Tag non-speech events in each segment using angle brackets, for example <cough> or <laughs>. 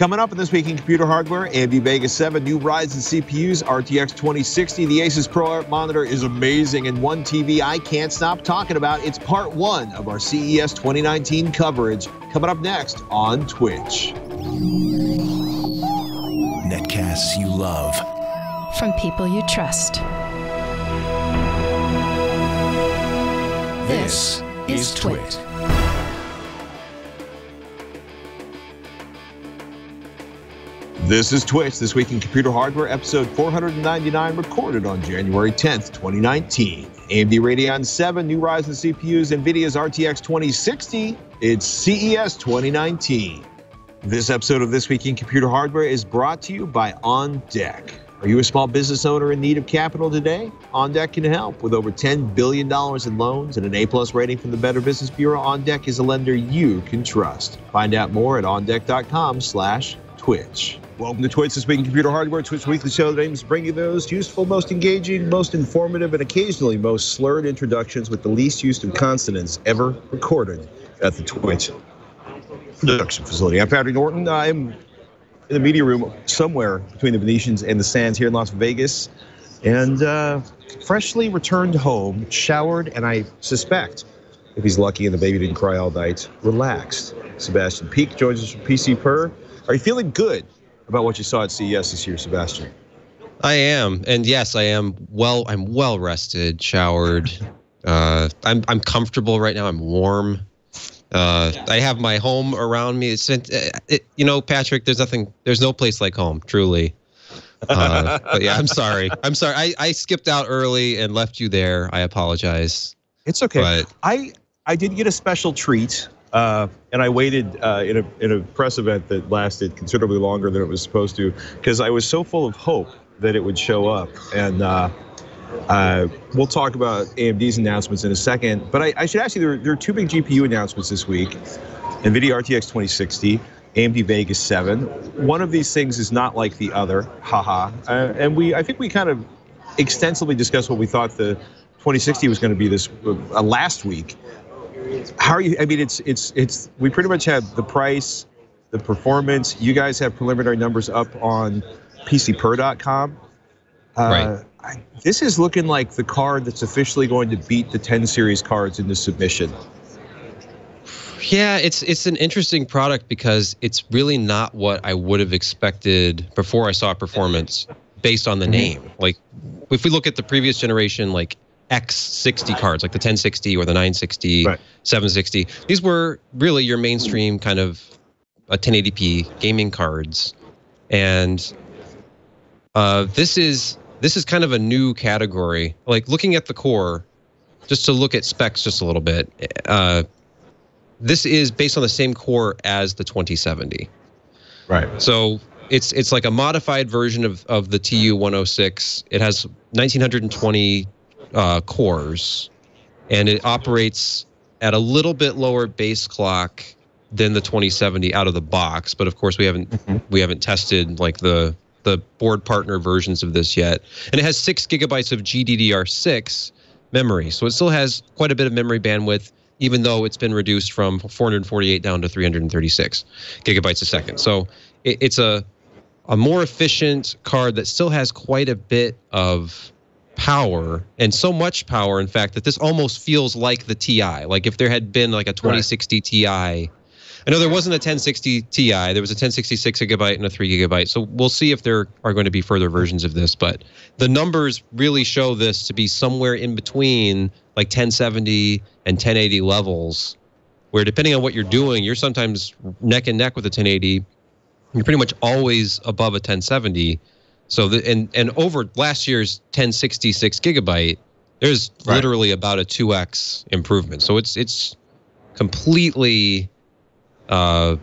Coming up in this week in computer hardware, AMD Vega 7, new Ryzen CPUs, RTX 2060. The Asus ProArt monitor is amazing, and one TV I can't stop talking about. It's part one of our CES 2019 coverage. Coming up next on TWiCH. Netcasts you love. From people you trust. This is TWiT. This is TWiCH, This Week in Computer Hardware, episode 499, recorded on January 10th, 2019. AMD Radeon 7, new Ryzen CPUs, NVIDIA's RTX 2060. It's CES 2019. This episode of This Week in Computer Hardware is brought to you by On Deck. Are you a small business owner in need of capital today? On Deck can help. With over $10 billion in loans and an A-plus rating from the Better Business Bureau, On Deck is a lender you can trust. Find out more at ondeck.com slash twitch. Welcome to TWiCH, this week in computer hardware, TWiCH Weekly Show that aims to bring you those useful, most engaging, most informative, and occasionally most slurred introductions with the least use of consonants ever recorded at the Twitch production facility. I'm Patrick Norton. I'm in the media room somewhere between the Venetians and the Sands here in Las Vegas, and uh, freshly returned home, showered, and I suspect, if he's lucky and the baby didn't cry all night, relaxed. Sebastian Peak joins us from PC Per. Are you feeling good about what you saw at CES this year, Sebastian? I am, and yes, I am well. I'm well rested, showered. Uh, I'm I'm comfortable right now. I'm warm. Uh, I have my home around me. It's it, you know, Patrick. There's nothing. There's no place like home. Truly. Uh, <laughs> but yeah, I'm sorry. I'm sorry. I, I skipped out early and left you there. I apologize. It's okay. But, I I did get a special treat. Uh, and I waited uh, in a in a press event that lasted considerably longer than it was supposed to because I was so full of hope that it would show up. And uh, uh, we'll talk about AMD's announcements in a second. But I, I should ask you, there, there, are two big GPU announcements this week: NVIDIA RTX 2060, AMD Vega 7. One of these things is not like the other, haha. Uh, and we, I think we kind of extensively discussed what we thought the 2060 was going to be this uh, last week. How are you? I mean, it's it's it's. We pretty much have the price, the performance. You guys have preliminary numbers up on PCPer.com. Uh, right. I, this is looking like the card that's officially going to beat the 10 series cards into submission. Yeah, it's it's an interesting product because it's really not what I would have expected before I saw performance based on the mm-hmm. name. Like if we look at the previous generation like X60 cards, like the 1060 or the 960, right. 760. These were really your mainstream kind of a 1080p gaming cards, and uh, this is this is kind of a new category. Like looking at the core, just to look at specs just a little bit. Uh, this is based on the same core as the 2070. Right. So it's it's like a modified version of of the TU 106. It has 1920 uh, cores, and it operates at a little bit lower base clock than the 2070 out of the box. But of course, we haven't mm-hmm. we haven't tested like the the board partner versions of this yet. And it has six gigabytes of GDDR6 memory, so it still has quite a bit of memory bandwidth. Even though it's been reduced from 448 down to 336 gigabytes a second, so it, it's a a more efficient card that still has quite a bit of power and so much power in fact that this almost feels like the ti like if there had been like a 2060 right. ti i know there wasn't a 1060 ti there was a 1066 gigabyte and a 3 gigabyte. So we'll see if there are going to be further versions of this but the numbers really show this to be somewhere in between like 1070 and 1080 levels where depending on what you're doing you're sometimes neck and neck with a 1080 you're pretty much always above a 1070 so the, and and over last year's 1066 gigabyte, there's right. literally about a 2x improvement. So it's it's completely uh,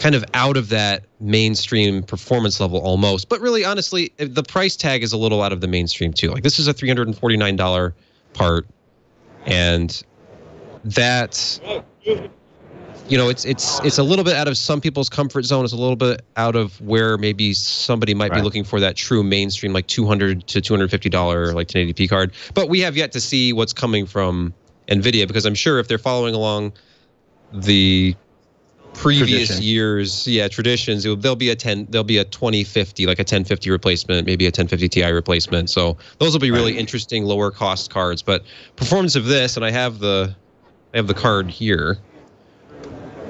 kind of out of that mainstream performance level almost. But really, honestly, the price tag is a little out of the mainstream too. Like this is a $349 part, and that you know, it's it's it's a little bit out of some people's comfort zone. It's a little bit out of where maybe somebody might right. be looking for that true mainstream, like two hundred to two hundred fifty dollar like 1080p card. But we have yet to see what's coming from Nvidia because I'm sure if they're following along the previous Tradition. years, yeah, traditions. It, there'll be a ten, there'll be a 2050, like a 1050 replacement, maybe a 1050 Ti replacement. So those will be really Right. interesting, lower cost cards. But performance of this, and I have the, I have the card here,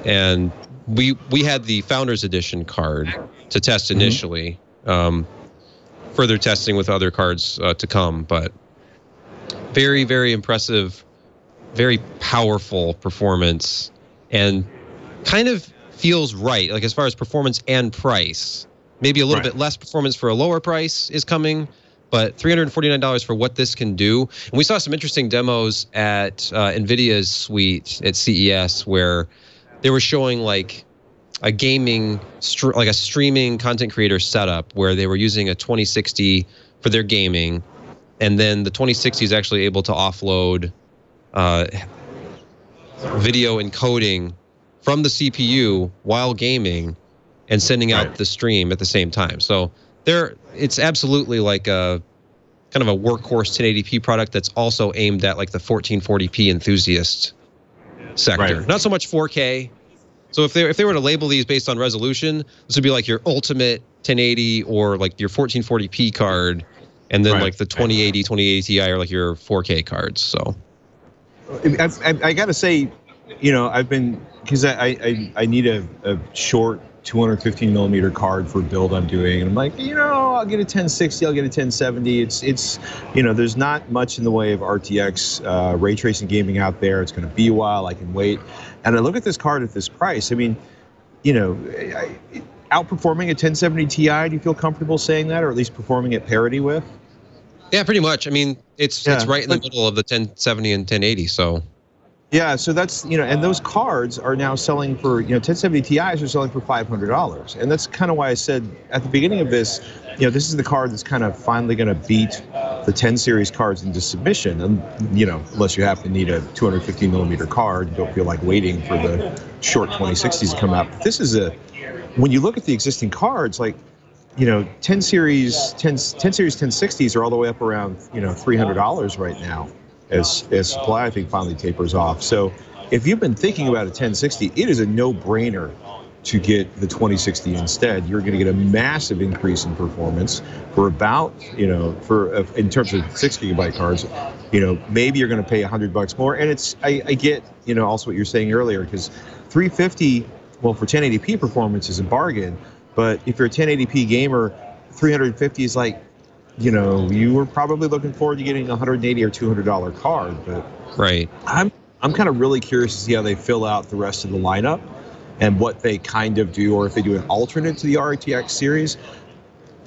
and we we had the Founders Edition card to test Mm-hmm. initially. Um, further testing with other cards uh, to come, but very very impressive, very powerful performance, and kind of feels right. Like as far as performance and price, maybe a little Right. bit less performance for a lower price is coming. But $349 for what this can do. And we saw some interesting demos at uh, NVIDIA's suite at CES where they were showing like a gaming str- like a streaming content creator setup where they were using a 2060 for their gaming and then the 2060 is actually able to offload uh, video encoding from the CPU while gaming and sending out Right. the stream at the same time. So there it's absolutely like a kind of a workhorse 1080p product that's also aimed at like the 1440p enthusiast sector. Right. Not so much 4K. So if they if they were to label these based on resolution, this would be like your ultimate 1080 or like your 1440p card, and then Right. like the 2080, 2080 Ti are like your 4K cards. So I, I, I got to say, you know, I've been because I, I I need a, a short 215 millimeter card for a build I'm doing, and I'm like, you know, I'll get a 1060, I'll get a 1070. It's it's you know, there's not much in the way of RTX uh, ray tracing gaming out there. It's going to be a while. I can wait, and I look at this card at this price. I mean, you know, I, outperforming a 1070 Ti. Do you feel comfortable saying that, or at least performing at parity with? yeah, pretty much. I mean, it's it's right in the middle of the 1070 and 1080. So Yeah, so that's you know, and those uh. cards are now selling for you know 1070 Ti's are selling for five hundred dollars, and that's kind of why I said at the beginning of this, you know, this is the card that's kind of finally going to beat the 10 series cards into submission, and you know, unless you happen to need a 250 millimeter card, don't feel like waiting for the short 2060s to come out. But this is a when you look at the existing cards, like you know, 10 series 10, 10 series 1060s are all the way up around you know $300 right now as as supply I think finally tapers off. So if you've been thinking about a 1060, it is a no-brainer to get the 2060 instead. You're going to get a massive increase in performance for about you know for uh, in terms of six gigabyte cards. You know maybe you're going to pay 100 bucks more, and it's I, I get you know also what you're saying earlier because 350 well for 1080p performance is a bargain, but if you're a 1080p gamer, 350 is like you know, you were probably looking forward to getting a 180 or 200 dollar card, but right. I'm I'm kind of really curious to see how they fill out the rest of the lineup and what they kind of do, or if they do an alternate to the RTX series.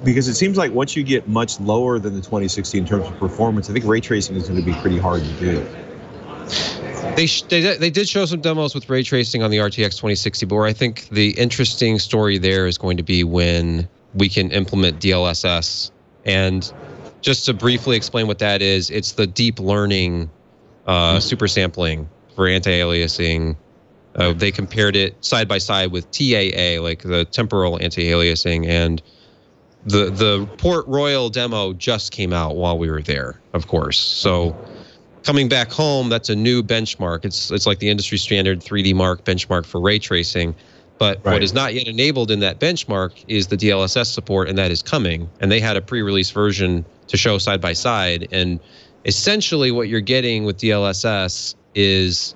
Because it seems like once you get much lower than the 2060 in terms of performance, I think ray tracing is going to be pretty hard to do. They, sh- they they did show some demos with ray tracing on the RTX 2060, but I think the interesting story there is going to be when we can implement DLSS. And just to briefly explain what that is, it's the deep learning uh, super sampling for anti-aliasing. Uh, they compared it side by side with TAA, like the temporal anti-aliasing, and the the Port Royal demo just came out while we were there, of course. So coming back home, that's a new benchmark. It's it's like the industry standard 3D Mark benchmark for ray tracing. But Right. what is not yet enabled in that benchmark is the DLSS support, and that is coming. And they had a pre-release version to show side by side. And essentially, what you're getting with DLSS is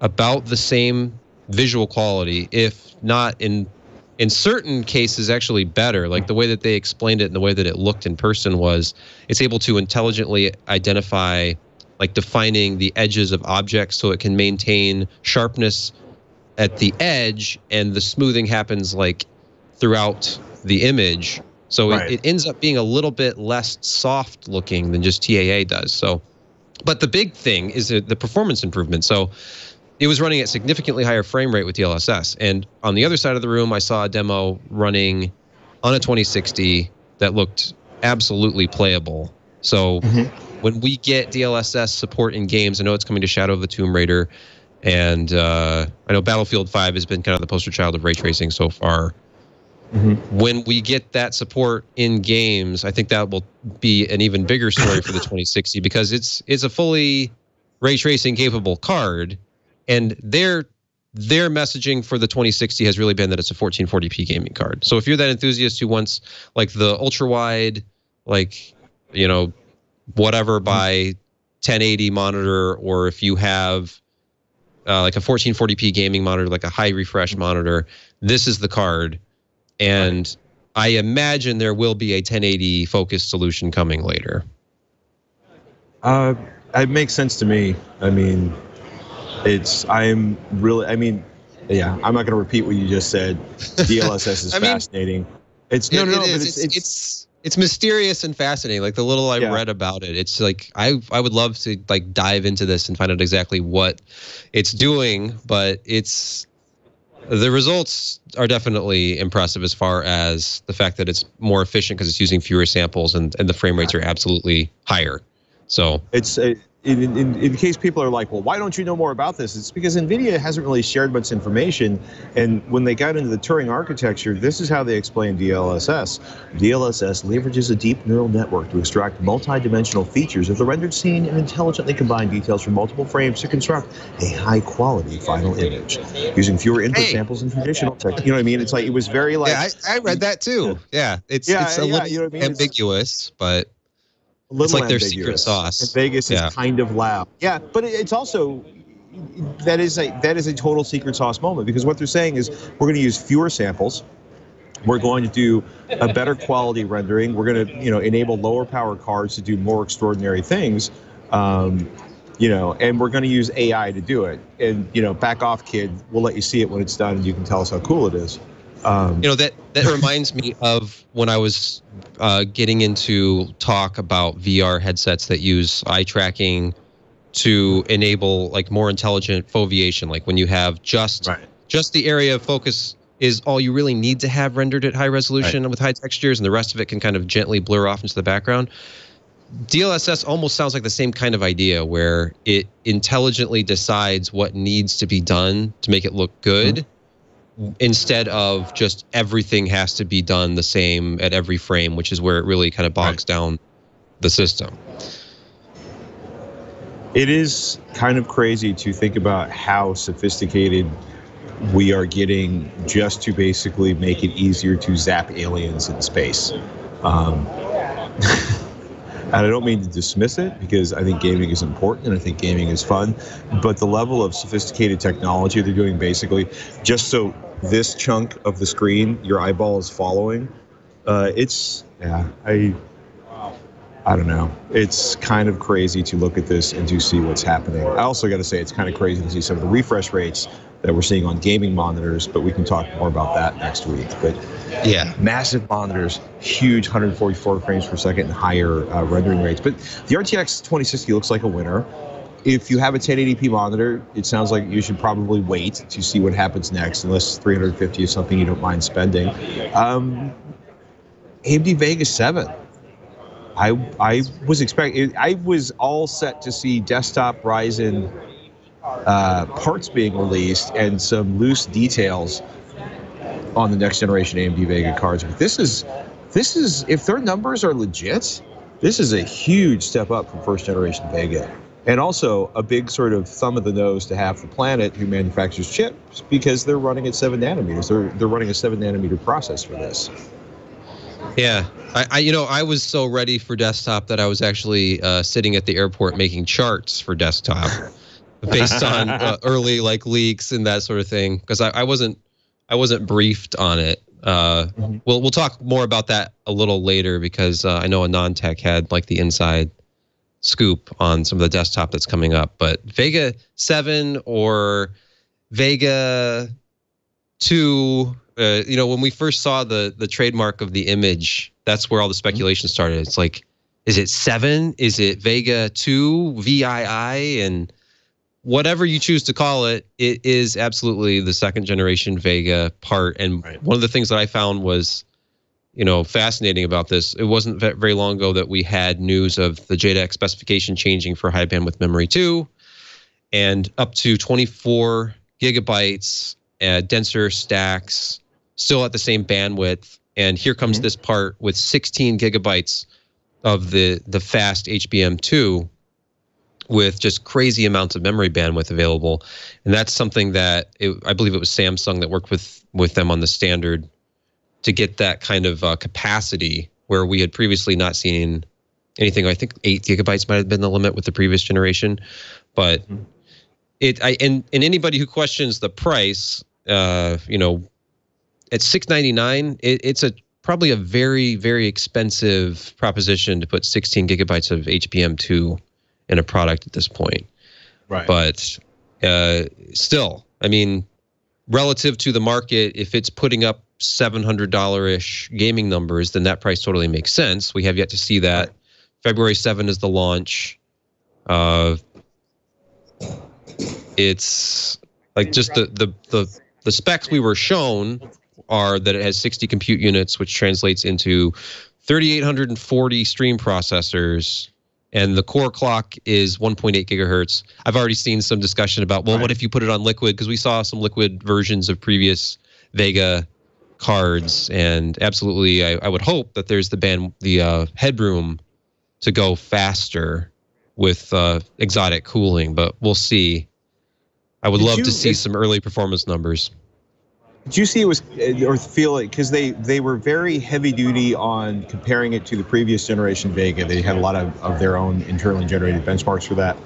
about the same visual quality, if not in in certain cases actually better. Like the way that they explained it and the way that it looked in person was it's able to intelligently identify like defining the edges of objects so it can maintain sharpness at the edge and the smoothing happens like throughout the image so Right. it, it ends up being a little bit less soft looking than just taa does so but the big thing is the the performance improvement so it was running at significantly higher frame rate with DLSS. And on the other side of the room, I saw a demo running on a 2060 that looked absolutely playable. So Mhm. when we get DLSS support in games, I know it's coming to Shadow of the Tomb Raider, and uh, I know Battlefield 5 has been kind of the poster child of ray tracing so far. Mhm. When we get that support in games, I think that will be an even bigger story for the <laughs> 2060 because it's it's a fully ray tracing capable card and their their messaging for the 2060 has really been that it's a 1440p gaming card. So if you're that enthusiast who wants like the ultra wide, like you know, whatever Mm-hmm. by 1080 monitor, or if you have uh, like a 1440p gaming monitor, like a high refresh monitor, this is the card. And I imagine there will be a 1080 focused solution coming later. Uh, it makes sense to me. I mean, it's I'm really. I mean, yeah. I'm not going to repeat what you just said. <laughs> DLSS is I mean, fascinating. It's no, It- no, it no, but it's, it's, it's, it's it's mysterious and fascinating. Like the little I Yeah. read about it, it's like I I would love to like dive into this and find out exactly what it's doing. But it's the results are definitely impressive as far as the fact that it's more efficient because it's using fewer samples and and the frame rates are absolutely higher. So it's uh, in, in, in case people are like, well, why don't you know more about this? It's because NVIDIA hasn't really shared much information. And when they got into the Turing architecture, this is how they explain DLSS. DLSS leverages a deep neural network to extract multi-dimensional features of the rendered scene and intelligently combine details from multiple frames to construct a high-quality final image. Using fewer input Hey. samples and traditional tech. You know what I mean? It's like, it was very like... yeah, I, I read that too. Yeah, it's Yeah, it's a yeah, little you know I mean? Ambiguous, but a little It's like their secret sauce. And Vegas Yeah. is kind of loud. Yeah, but it's also that is a that is a total secret sauce moment because what they're saying is we're going to use fewer samples. We're going to do a better quality rendering. We're going to you know enable lower power cards to do more extraordinary things. Um, you know, and we're going to use AI to do it. And you know, back off, kid. We'll let you see it when it's done, and you can tell us how cool it is. Um, you know that that reminds me of when I was uh, getting into talk about VR headsets that use eye tracking to enable like more intelligent foveation, like when you have just Right. just the area of focus is all you really need to have rendered at high resolution with high textures, and the rest of it can kind of gently blur off into the background. DLSS almost sounds like the same kind of idea where it intelligently decides what needs to be done to make it look good instead of just everything has to be done the same at every frame, which is where it really kind of bogs down the system. It is kind of crazy to think about how sophisticated we are getting just to basically make it easier to zap aliens in space. Um, <laughs> and I don't mean to dismiss it because I think gaming is important and I think gaming is fun, but the level of sophisticated technology they're doing basically just so this chunk of the screen your eyeball is following, uh, it's yeah, I I don't know. It's kind of crazy to look at this and to see what's happening. I also got to say it's kind of crazy to see some of the refresh rates that we're seeing on gaming monitors, but we can talk more about that next week. But Yeah. massive monitors, huge 144 frames per second and higher uh, rendering rates. But the RTX 2060 looks like a winner. If you have a 1080p monitor, it sounds like you should probably wait to see what happens next, unless 350 is something you don't mind spending. Um, AMD Vega 7. I I was expecting. I was all set to see desktop Ryzen uh, parts being released and some loose details on the next generation AMD Vega cards. But this is this is if their numbers are legit, this is a huge step up from first generation Vega. And also a big sort of thumb of the nose to half the planet who manufactures chips because they're running at seven nanometers. They're they're running a seven nanometer process for this. Yeah. I, I you know, I was so ready for desktop that I was actually uh, sitting at the airport making charts for desktop <laughs> based on uh, <laughs> early like leaks and that sort of thing because I, I wasn't I wasn't briefed on it. Uh, Mhm. We'll we'll talk more about that a little later because uh, I know AnandTech had like the inside scoop on some of the desktop that's coming up. But Vega seven or Vega two, uh, you know, when we first saw the the trademark of the image, that's where all the speculation started. It's like, is it seven? Is it Vega two VII? And whatever you choose to call it, it is absolutely the second generation Vega part. And Right. one of the things that I found was, you know, fascinating about this. It wasn't very long ago that we had news of the JEDEC specification changing for high bandwidth memory two, and up to 24 gigabytes, uh, denser stacks, still at the same bandwidth. And here comes Mhm. this part with 16 gigabytes of the the fast HBM2 with just crazy amounts of memory bandwidth available, and that's something that it, I believe it was Samsung that worked with with them on the standard to get that kind of uh, capacity where we had previously not seen anything. I think eight gigabytes might have been the limit with the previous generation, but mm-hmm. it I and and anybody who questions the price, uh, you know, at six ninety nine, it, it's a probably a very very expensive proposition to put 16 gigabytes of HBM2 in a product at this point. Right. But uh, still, I mean, relative to the market, if it's putting up $700 ish gaming numbers, then that price totally makes sense. We have yet to see that. February 7 is the launch. Uh, it's like just the, the, the, the specs we were shown are that it has 60 compute units, which translates into 3,840 stream processors and the core clock is 1.8 gigahertz. I've already seen some discussion about, well, right. what if you put it on liquid? Because we saw some liquid versions of previous Vega cards, and absolutely, I, I would hope that there's the band, the uh, headroom to go faster with uh, exotic cooling, but we'll see. I would Did love you, to see some early performance numbers. Did you see it was uh, or feel it because they they were very heavy duty on comparing it to the previous generation Vega. They had a lot of, of their own internally generated benchmarks for that.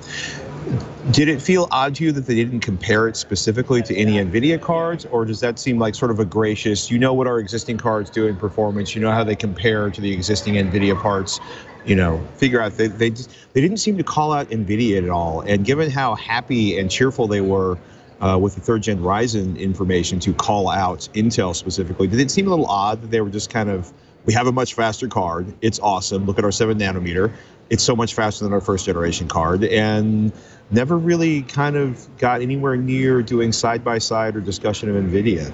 Did it feel odd to you that they didn't compare it specifically to any NVIDIA cards, or does that seem like sort of a gracious, you know what our existing cards do in performance, you know how they compare to the existing NVIDIA parts, you know, figure out they they just, they didn't seem to call out NVIDIA at all, and given how happy and cheerful they were uh, with the third gen Ryzen information to call out Intel specifically. Did it seem a little odd that they were just kind of, we have a much faster card. It's awesome. Look at our seven nanometer. It's so much faster than our first generation card. And never really kind of got anywhere near doing side by side or discussion of NVIDIA.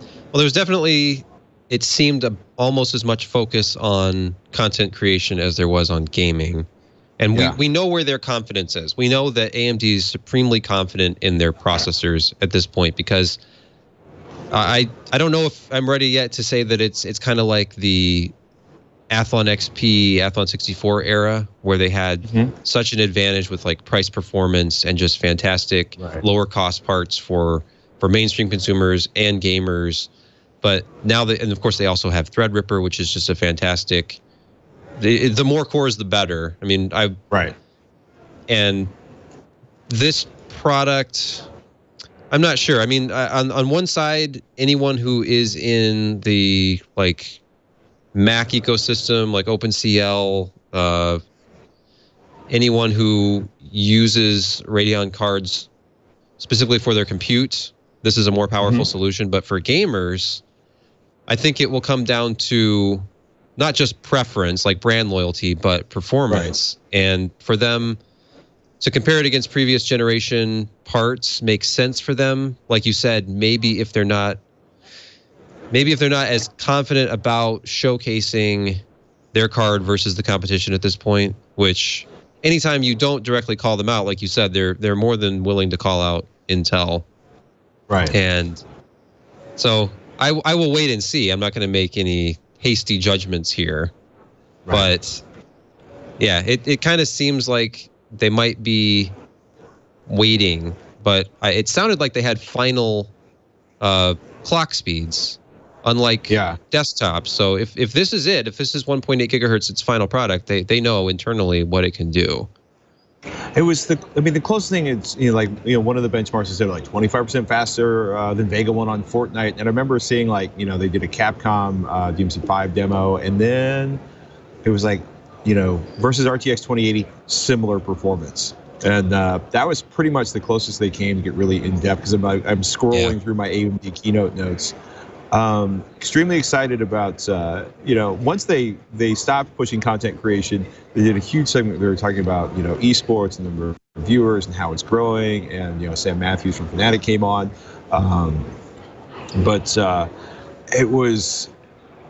Well, there was definitely, it seemed almost as much focus on content creation as there was on gaming. And yeah. we, we know where their confidence is. We know that AMD is supremely confident in their processors at this point because I I don't know if I'm ready yet to say that it's it's kind of like the Athlon XP, Athlon 64 era where they had mm-hmm. such an advantage with like price performance and just fantastic right. lower cost parts for for mainstream consumers and gamers. But now that and of course they also have Threadripper, which is just a fantastic the, the more cores, the better. I mean, I right. And this product, I'm not sure. I mean, on on one side, anyone who is in the like Mac ecosystem, like OpenCL, uh, anyone who uses Radeon cards specifically for their compute, this is a more powerful mm-hmm. solution. But for gamers, I think it will come down to not just preference like brand loyalty, but performance. Right. And for them to compare it against previous generation parts makes sense for them. Like you said, maybe if they're not maybe if they're not as confident about showcasing their card versus the competition at this point, which anytime you don't directly call them out, like you said, they're they're more than willing to call out Intel. Right. And so I I will wait and see. I'm not going to make any hasty judgments here. Right. But yeah, it, it kind of seems like they might be waiting, but I, it sounded like they had final uh, clock speeds, unlike yeah. desktops. So if, if this is it, if this is 1.8 gigahertz, its final product, they, they know internally what it can do. It was the, I mean, the closest thing is, you know, like, you know, one of the benchmarks is like 25% faster uh, than Vega 1 on Fortnite. And I remember seeing, like, you know, they did a Capcom uh, DMC 5 demo, and then it was like, you know, versus RTX 2080, similar performance. And uh, that was pretty much the closest they came to get really in depth because I'm, I'm scrolling yeah. through my AMD keynote notes um, extremely excited about uh, you know once they they stopped pushing content creation, they did a huge segment. They were talking about you know esports and the number of viewers and how it's growing, and you know Sam Mathews from Fnatic came on, um, but uh, it was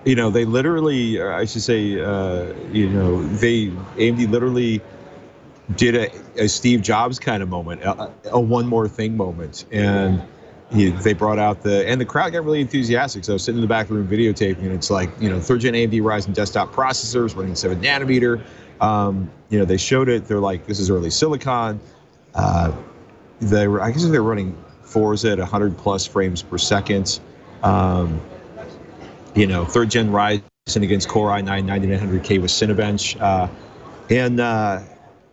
you know they literally I should say uh, you know they AMD literally did a, a Steve Jobs kind of moment, a, a one more thing moment, and he, they brought out the and the crowd got really enthusiastic. So I was sitting in the back room videotaping, and it's like you know third gen AMD Ryzen desktop processors running seven nanometer. Um, you know they showed it. They're like this is early silicon. Uh, they were I guess they were running Forza at 100 plus frames per second. Um, you know third gen Ryzen against Core i9 9900K with Cinebench, uh, and uh,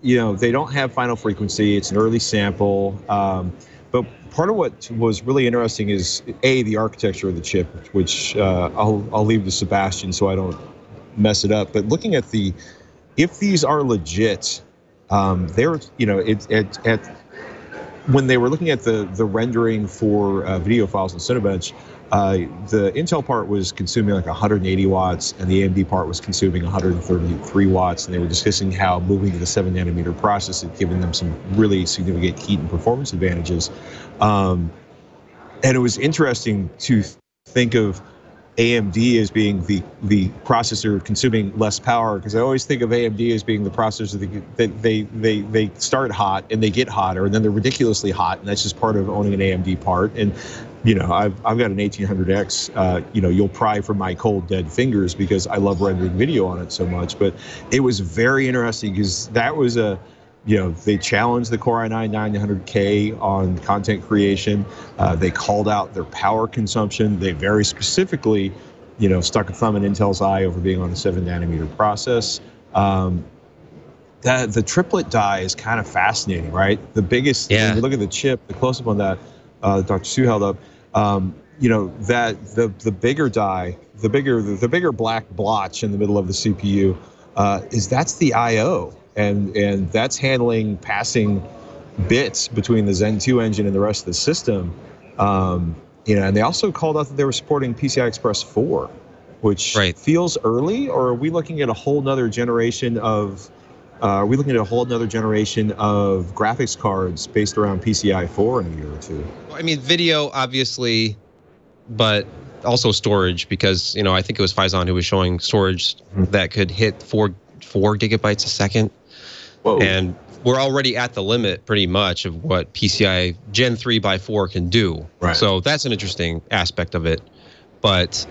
you know they don't have final frequency. It's an early sample. Um, but part of what was really interesting is a the architecture of the chip, which uh, I'll I'll leave to Sebastian so I don't mess it up. But looking at the, if these are legit, um, they're you know it, at at when they were looking at the the rendering for uh, video files in Cinebench, uh, the Intel part was consuming like 180 watts, and the AMD part was consuming 133 watts. And they were discussing how moving to the seven nanometer process had given them some really significant heat and performance advantages. Um, and it was interesting to think of AMD as being the the processor consuming less power because I always think of AMD as being the processor that they, they they start hot and they get hotter and then they're ridiculously hot and that's just part of owning an AMD part. And you know I've I've got an 1800X uh, you know you'll pry from my cold dead fingers because I love rendering video on it so much but it was very interesting because that was a you know, they challenged the Core i9 900K on content creation. Uh, they called out their power consumption. They very specifically, you know, stuck a thumb in Intel's eye over being on a seven nanometer process. Um, that the chiplet die is kind of fascinating, right? The biggest, yeah. when you look at the chip, the close up on that, uh, Dr. Su held up, um, you know, that the the bigger die, the bigger the, the bigger black blotch in the middle of the CPU, uh, is that's the I/O and and that's handling passing bits between the Zen 2 engine and the rest of the system. Um, you know, and they also called out that they were supporting PCI Express 4, which right. feels early. Or are we looking at a whole nother generation of? Uh, are we looking at a whole nother generation of graphics cards based around PCI 4 in a year or two? I mean, video obviously, but also storage because you know I think it was Phison who was showing storage mm-hmm. that could hit four four gigabytes a second. Whoa. And we're already at the limit pretty much of what PCI Gen 3 by 4 can do. Right. So that's an interesting aspect of it. But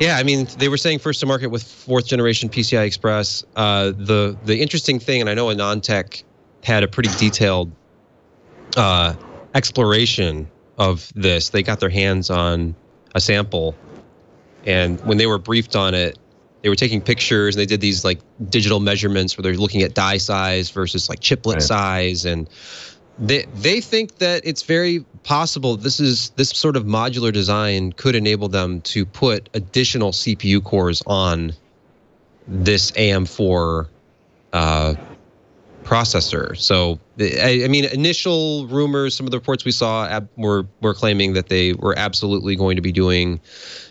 yeah, I mean, they were saying first to market with fourth generation PCI Express. Uh, the the interesting thing, and I know AnandTech had a pretty detailed uh, exploration of this. They got their hands on a sample, and when they were briefed on it, they were taking pictures and they did these like digital measurements where they're looking at die size versus like chiplet right. size and they they think that it's very possible this is this sort of modular design could enable them to put additional CPU cores on this AM4 uh, processor. So I, I, mean, initial rumors, some of the reports we saw ab- were were claiming that they were absolutely going to be doing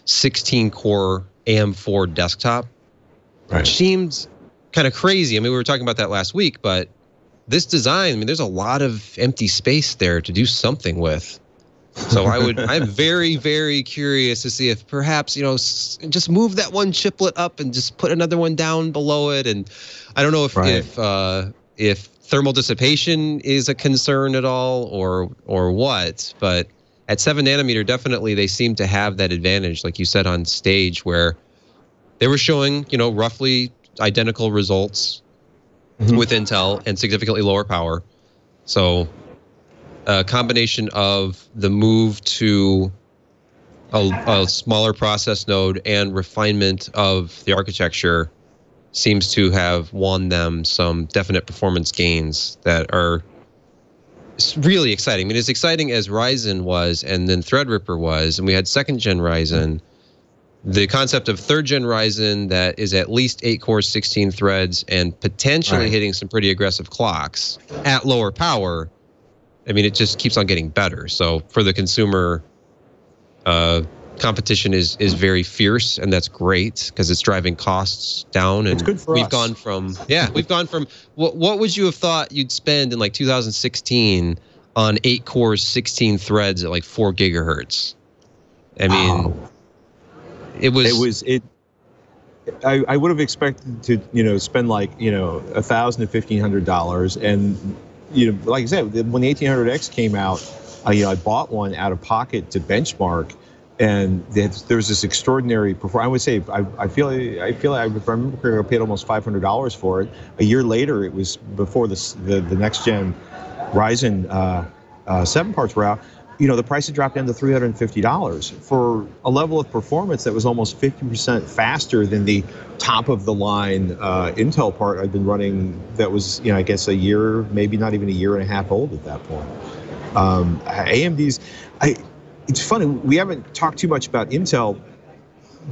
16 core AM4 desktop, right. which seems kind of crazy. I mean, we were talking about that last week, but this design, I mean, there's a lot of empty space there to do something with. So I would, I'm <laughs> very, very curious to see if perhaps you know, just move that one chiplet up and just put another one down below it. And I don't know if right. if uh, if thermal dissipation is a concern at all or or what, but at seven nanometer, definitely they seem to have that advantage, like you said on stage, where they were showing, you know, roughly identical results mm-hmm. with Intel and significantly lower power. So, a combination of the move to a, a smaller process node and refinement of the architecture seems to have won them some definite performance gains that are it's really exciting. I mean, as exciting as Ryzen was, and then Threadripper was, and we had second gen Ryzen. The concept of third gen Ryzen that is at least eight cores, 16 threads, and potentially right. hitting some pretty aggressive clocks at lower power. I mean, it just keeps on getting better. So for the consumer, uh, competition is is very fierce and that's great because it's driving costs down and we've us. gone from yeah we've gone from what what would you have thought you'd spend in like 2016 on eight cores 16 threads at like four gigahertz i mean wow. it was it was it I, I would have expected to you know spend like you know a thousand to fifteen hundred dollars and you know like i said when the 1800x came out uh, you know, I bought one out of pocket to benchmark, and there was this extraordinary performance. I would say I, I feel I feel like I remember I paid almost five hundred dollars for it. A year later, it was before the the next gen Ryzen uh, uh, seven parts were out. You know, the price had dropped down to three hundred and fifty dollars for a level of performance that was almost fifty percent faster than the top of the line uh, Intel part I'd been running. That was you know I guess a year, maybe not even a year and a half old at that point. Um, AMD's, I it's funny, we haven't talked too much about Intel,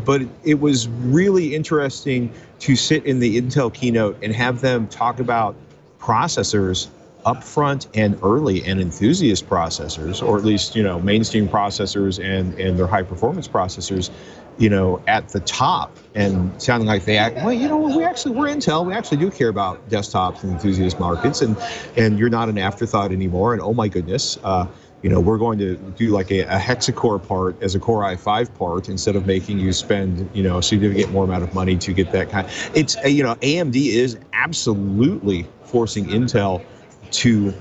but it was really interesting to sit in the Intel keynote and have them talk about processors upfront and early and enthusiast processors, or at least, you know, mainstream processors and, and their high performance processors, you know, at the top and sounding like they act, well, you know, we actually, we're Intel. We actually do care about desktops and enthusiast markets and, and you're not an afterthought anymore. And oh my goodness, uh, you know, we're going to do like a, a hexa-core part as a Core i5 part instead of making you spend, you know, a significant more amount of money to get that kind. It's, uh, you know, AMD is absolutely forcing Intel to,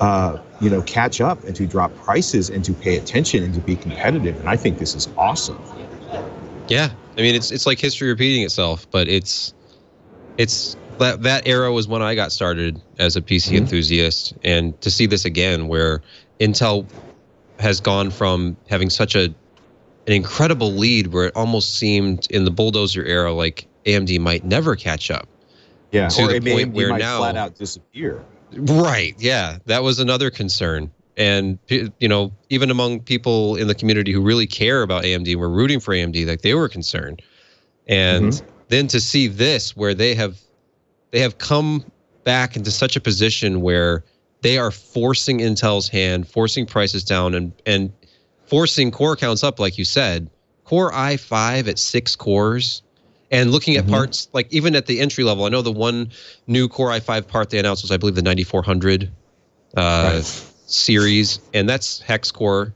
uh, you know, catch up and to drop prices and to pay attention and to be competitive. And I think this is awesome. Yeah, I mean, it's it's like history repeating itself, but it's it's that that era was when I got started as a PC mm-hmm. enthusiast, and to see this again, where Intel has gone from having such a an incredible lead where it almost seemed in the bulldozer era like AMD might never catch up. Yeah, to or the point where now flat out disappear. Right. Yeah, that was another concern, and you know, even among people in the community who really care about AMD, and were rooting for AMD, like they were concerned, and mm-hmm. then to see this where they have they have come back into such a position where they are forcing Intel's hand, forcing prices down, and and forcing core counts up, like you said. Core i5 at six cores, and looking at mm-hmm. parts like even at the entry level. I know the one new Core i5 part they announced was, I believe, the 9400 uh, right. series, and that's hex core.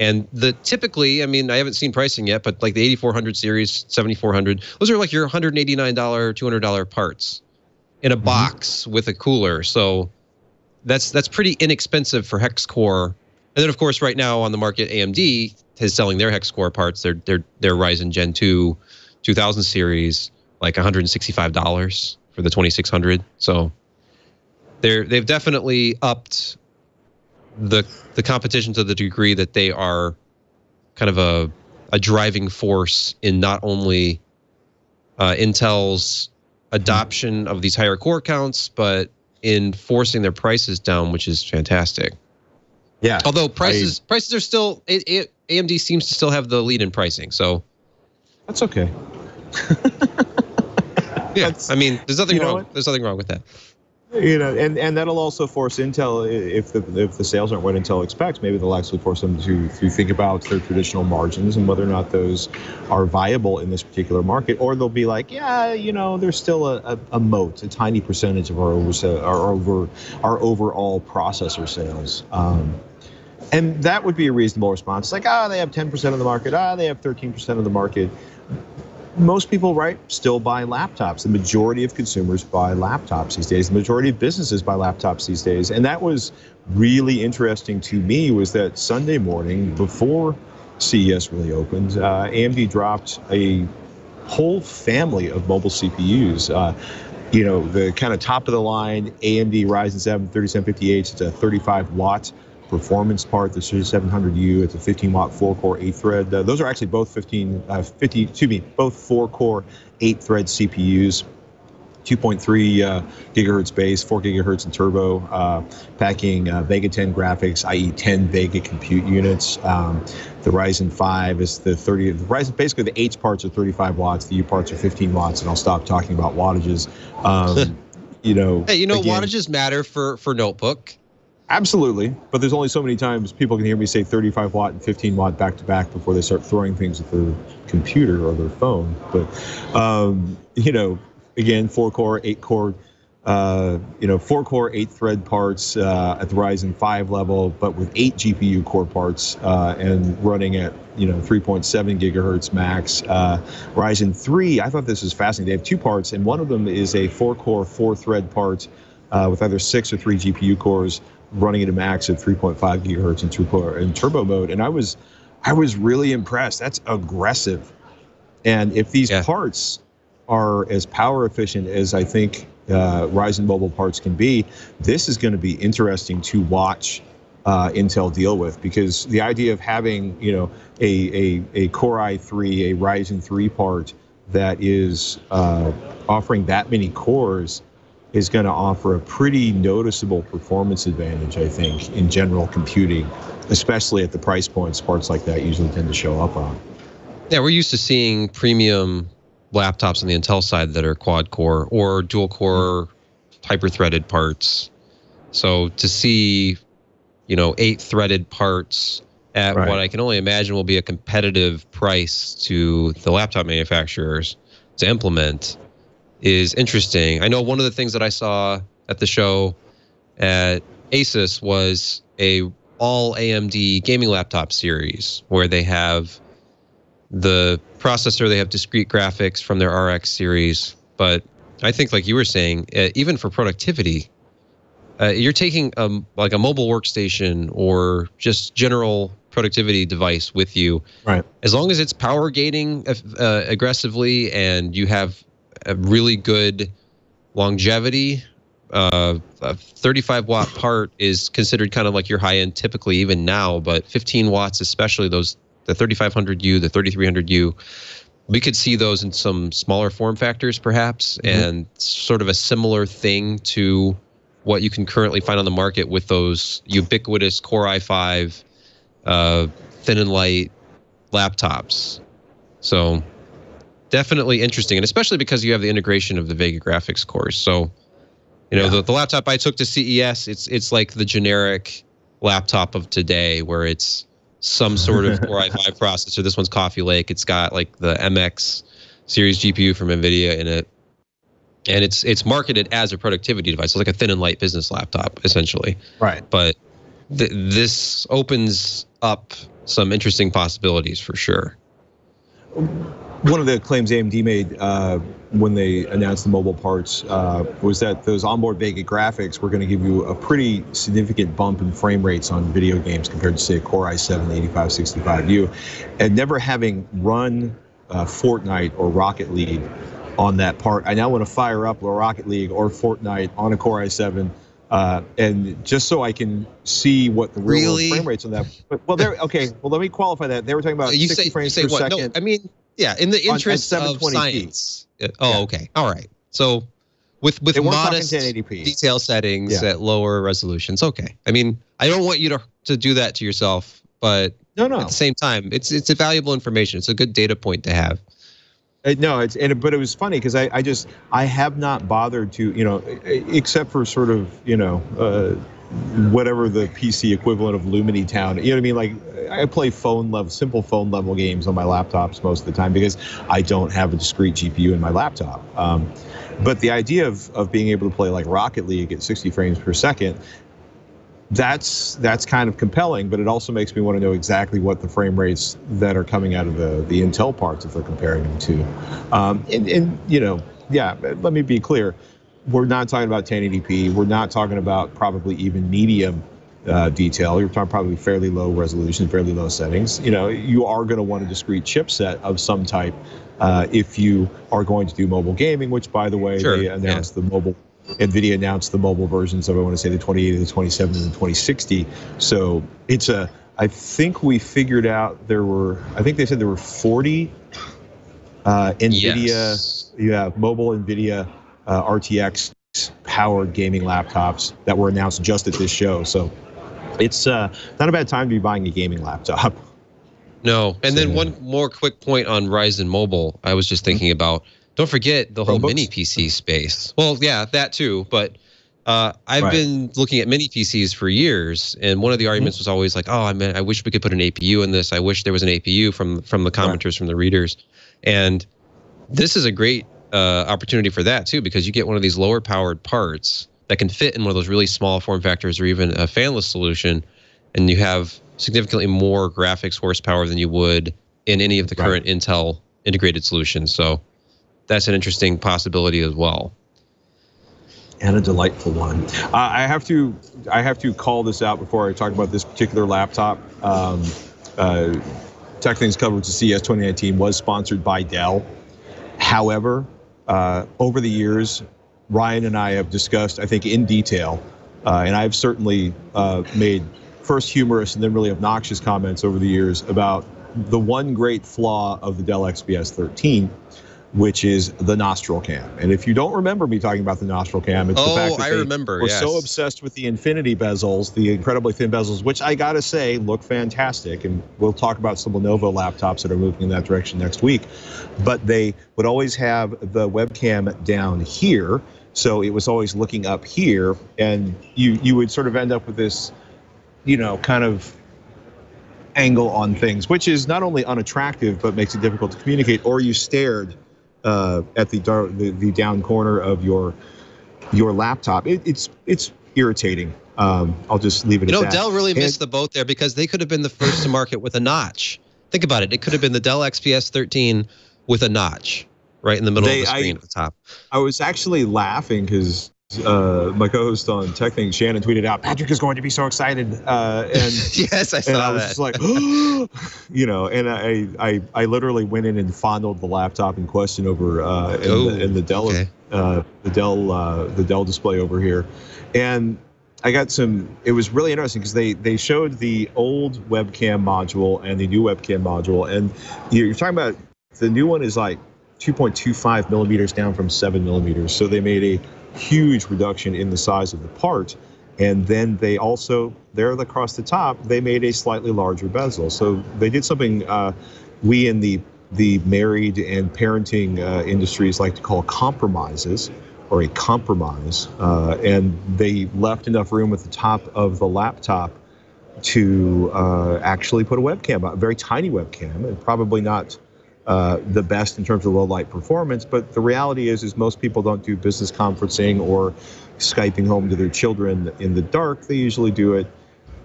And the typically, I mean, I haven't seen pricing yet, but like the 8400 series, 7400, those are like your $189, $200 parts in a mm-hmm. box with a cooler. So that's that's pretty inexpensive for hex core. And then of course right now on the market AMD is selling their hex core parts, their their their Ryzen Gen 2 2000 series like $165 for the 2600. So they're they've definitely upped the the competition to the degree that they are kind of a a driving force in not only uh, Intel's adoption of these higher core counts, but in forcing their prices down, which is fantastic. Yeah. Although prices I, prices are still it, it, AMD seems to still have the lead in pricing, so that's okay. yeah, that's, I mean, there's nothing wrong. There's nothing wrong with that you know, and, and that'll also force Intel if the if the sales aren't what Intel expects, maybe they'll actually force them to to think about their traditional margins and whether or not those are viable in this particular market, or they'll be like, yeah, you know, there's still a, a, a moat, a tiny percentage of our over our over our overall processor sales. Um, and that would be a reasonable response. Like, ah, they have 10% of the market. Ah, they have 13% of the market most people, right, still buy laptops. The majority of consumers buy laptops these days. The majority of businesses buy laptops these days. And that was really interesting to me was that Sunday morning before CES really opened, uh, AMD dropped a whole family of mobile CPUs. Uh, you know, the kind of top of the line AMD Ryzen 7 3750H, it's a 35 watt performance part, the 700U. It's a 15 watt, four core, eight thread. Uh, those are actually both 15, uh, 50, excuse me, both four core, eight thread CPUs. 2.3 uh, gigahertz base, 4 gigahertz in turbo, uh, packing uh, Vega 10 graphics, i.e., 10 Vega compute units. Um, the Ryzen 5 is the 30. The Ryzen, basically, the H parts are 35 watts, the U parts are 15 watts, and I'll stop talking about wattages. Um, <laughs> you know, hey, you know, again, wattages matter for for notebook. Absolutely, but there's only so many times people can hear me say 35 watt and 15 watt back to back before they start throwing things at their computer or their phone. But um, you know, again, four core, eight core, uh, you know, four core, eight thread parts uh, at the Ryzen 5 level, but with eight GPU core parts uh, and running at you know 3.7 gigahertz max. Uh, Ryzen 3, I thought this was fascinating. They have two parts, and one of them is a four core, four thread part uh, with either six or three GPU cores running at a max of 3.5 gigahertz in turbo in turbo mode, and I was I was really impressed. That's aggressive. And if these Yeah. parts are as power efficient as I think uh, Ryzen mobile parts can be, this is going to be interesting to watch uh, Intel deal with because the idea of having you know a, a, a Core i3, a Ryzen 3 part that is uh, offering that many cores is going to offer a pretty noticeable performance advantage, I think, in general computing, especially at the price points parts like that usually tend to show up on. Yeah, we're used to seeing premium laptops on the Intel side that are quad core or dual core hyper threaded parts. So to see, you know, eight threaded parts at Right. what I can only imagine will be a competitive price to the laptop manufacturers to implement is interesting. I know one of the things that I saw at the show at Asus was a all AMD gaming laptop series where they have the processor they have discrete graphics from their RX series but I think like you were saying uh, even for productivity uh, you're taking um like a mobile workstation or just general productivity device with you Right. as long as it's power gating uh, aggressively and you have a really good longevity uh, a 35 watt part is considered kind of like your high end typically even now but 15 watts especially those the 3500u the 3300u we could see those in some smaller form factors perhaps and sort of a similar thing to what you can currently find on the market with those ubiquitous core i5 uh, thin and light laptops. So definitely interesting and especially because you have the integration of the vega graphics cores so you know Yeah. the, the laptop i took to ces it's it's like the generic laptop of today where it's some sort of <laughs> core i5 processor. This one's coffee lake. It's got like the mx series gpu from nvidia in it. And it's it's marketed as a productivity device. It's like a thin and light business laptop essentially. Right. but th- this opens up some interesting possibilities for sure One of the claims AMD made uh, when they announced the mobile parts uh, was that those onboard Vega graphics were going to give you a pretty significant bump in frame rates on video games compared to, say, a Core i7 8565U. And never having run uh, Fortnite or Rocket League on that part, I now want to fire up Rocket League or Fortnite on a Core i7. Uh, and just so I can see what the real Really? frame rates on that. But well, there. Okay. Well, let me qualify that. They were talking about you 60 say, frames say per what? second. No, I mean, yeah, in the On- interest of 720p. science. Uh, Oh, Yeah. okay, all right. So, with with modest detail settings Yeah. at lower resolutions, okay. I mean, I don't want you to to do that to yourself, but No, no, at the same time, it's it's a valuable information. It's a good data point to have. Uh, no. It's and but it was funny because I, I just I have not bothered to you know except for sort of you know uh, whatever the PC equivalent of Lumini Town. You know what I mean? Like I play phone level, simple phone level games on my laptops most of the time because I don't have a discrete GPU in my laptop. Um, but the idea of of being able to play like Rocket League at 60 frames per second that's that's kind of compelling, but it also makes me want to know exactly what the frame rates that are coming out of the the Intel parts, if they're comparing them to. Um, and, and you know, yeah, let me be clear, we're not talking about 1080p. We're not talking about probably even medium uh, detail. You're talking probably fairly low resolution, fairly low settings. You know, you are going to want a discrete chipset of some type uh, if you are going to do mobile gaming. Which, by the way, Sure, they yeah. announced the mobile NVIDIA announced the mobile versions of, I want to say, the 2080, the 2070, and the 2060. So it's a, I think we figured out there were, I think they said there were 40 uh, NVIDIA, Yes. yeah, mobile NVIDIA uh, RTX powered gaming laptops that were announced just at this show. So it's uh, not a bad time to be buying a gaming laptop. <laughs> No, and then one more quick point on Ryzen Mobile. I was just thinking about. Don't forget the whole Chromebooks? mini PC space. Well, yeah, that too. But uh, I've Right. been looking at mini PCs for years, and one of the arguments was always like, "Oh, I mean, I wish we could put an APU in this. I wish there was an APU from from the commenters, from the readers." And this is a great uh, opportunity for that too, because you get one of these lower powered parts that can fit in one of those really small form factors, or even a fanless solution, and you have significantly more graphics horsepower than you would in any of the Right. current Intel integrated solutions. So that's an interesting possibility as well. and a delightful one. Uh, I have to I have to call this out before I talk about this particular laptop. Um, uh, Tech Things coverage of CES 2019 was sponsored by Dell. However, uh, over the years, Ryan and I have discussed, I think, in detail, uh, and I've certainly uh, made first humorous and then really obnoxious comments over the years about the one great flaw of the Dell XPS 13 which is the nostril cam. And if you don't remember me talking about the nostril cam, it's oh, the fact that I they remember. were yes. so obsessed with the infinity bezels, the incredibly thin bezels, which I gotta say look fantastic. And we'll talk about some Lenovo laptops that are moving in that direction next week. But they would always have the webcam down here. So it was always looking up here, and you you would sort of end up with this, you know, kind of angle on things, which is not only unattractive but makes it difficult to communicate. Or you stared uh, at the, dar- the the down corner of your your laptop. It, it's it's irritating. Um, I'll just leave it You at know, that. Dell really And- missed the boat there because they could have been the first to market with a notch. Think about it. It could have been the Dell XPS 13 with a notch right in the middle They- of the screen I- at the top. I was actually laughing because uh, my co-host on Tech Things, Shannon, tweeted out, "Patrick is going to be so excited," uh, and <laughs> yes, I and saw I was that. just like, <gasps> you know, and I, I I literally went in and fondled the laptop in question over uh, in, Oh, the, in the Dell okay. uh, the Dell uh, the Dell display over here, and I got some. It was really interesting because they they showed the old webcam module and the new webcam module, and you're you're talking about the new one is like 2.25 millimeters down from seven millimeters, so they made a huge reduction in the size of the part. And then they also, there across the top, they made a slightly larger bezel. So they did something uh, we in the the married and parenting uh, industries like to call compromises or a compromise. Uh, and they left enough room at the top of the laptop to uh, actually put a webcam, a very tiny webcam, and probably not uh, the best in terms of low light performance. But the reality is, is most people don't do business conferencing or skyping home to their children in the dark. They usually do it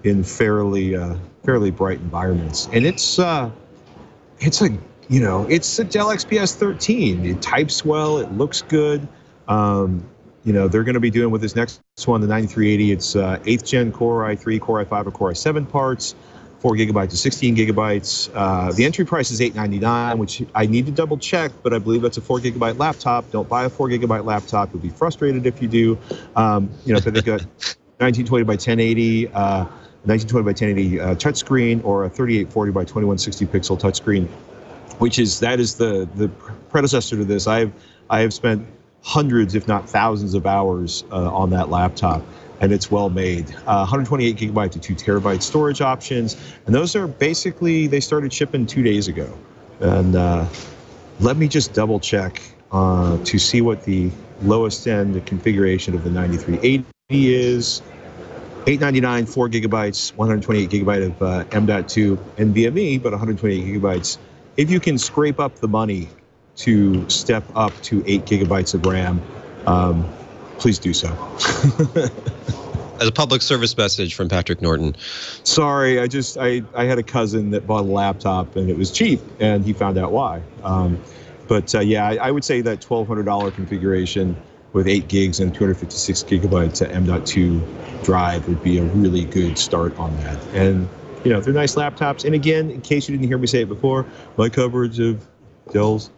in fairly uh, fairly bright environments, and it's uh, it's a you know it's a Dell XPS 13. It types well. It looks good. Um, you know they're going to be doing with this next one, the 9380. It's uh, eighth gen Core i3, Core i5, or Core i7 parts. Four gigabytes to 16 gigabytes. Uh, the entry price is 8.99, which I need to double check, but I believe that's a four gigabyte laptop. Don't buy a four gigabyte laptop; you'll be frustrated if you do. Um, you know, if they've got <laughs> 1920 by 1080, uh, 1920 by 1080 uh, touchscreen, or a 3840 by 2160 pixel touchscreen, which is that is the the predecessor to this. I have I have spent hundreds, if not thousands, of hours uh, on that laptop, and it's well made. Uh, 128 gigabyte to two terabyte storage options, and those are basically they started shipping two days ago. And uh, let me just double check uh, to see what the lowest end configuration of the 9380 is. 899, 4 gigabytes, 128 gigabyte of uh, M.2 NVMe, but 128 gigabytes. If you can scrape up the money to step up to 8 gigabytes of RAM, um, please do so. <laughs> As a public service message from Patrick Norton. Sorry, I just I, I had a cousin that bought a laptop and it was cheap, and he found out why. Um, but uh, yeah, I, I would say that $1,200 configuration with 8 gigs and 256 gigabytes of M.2 drive would be a really good start on that. And you know, they're nice laptops. And again, in case you didn't hear me say it before, my coverage of Dell's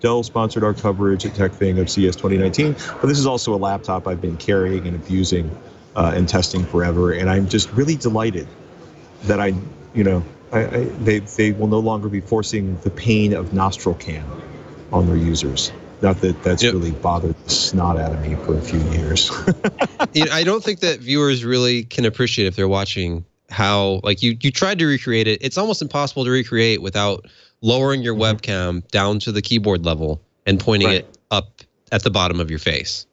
Dell sponsored our coverage at Tech Thing of CES 2019. But this is also a laptop I've been carrying and abusing uh, and testing forever. And I'm just really delighted that I, you know, I, I, they, they will no longer be forcing the pain of nostril cam on their users. Not that that's Yep. really bothered the snot out of me for a few years. <laughs> You know, I don't think that viewers really can appreciate if they're watching how like you you tried to recreate it. It's almost impossible to recreate without lowering your webcam down to the keyboard level and pointing Right. it up at the bottom of your face.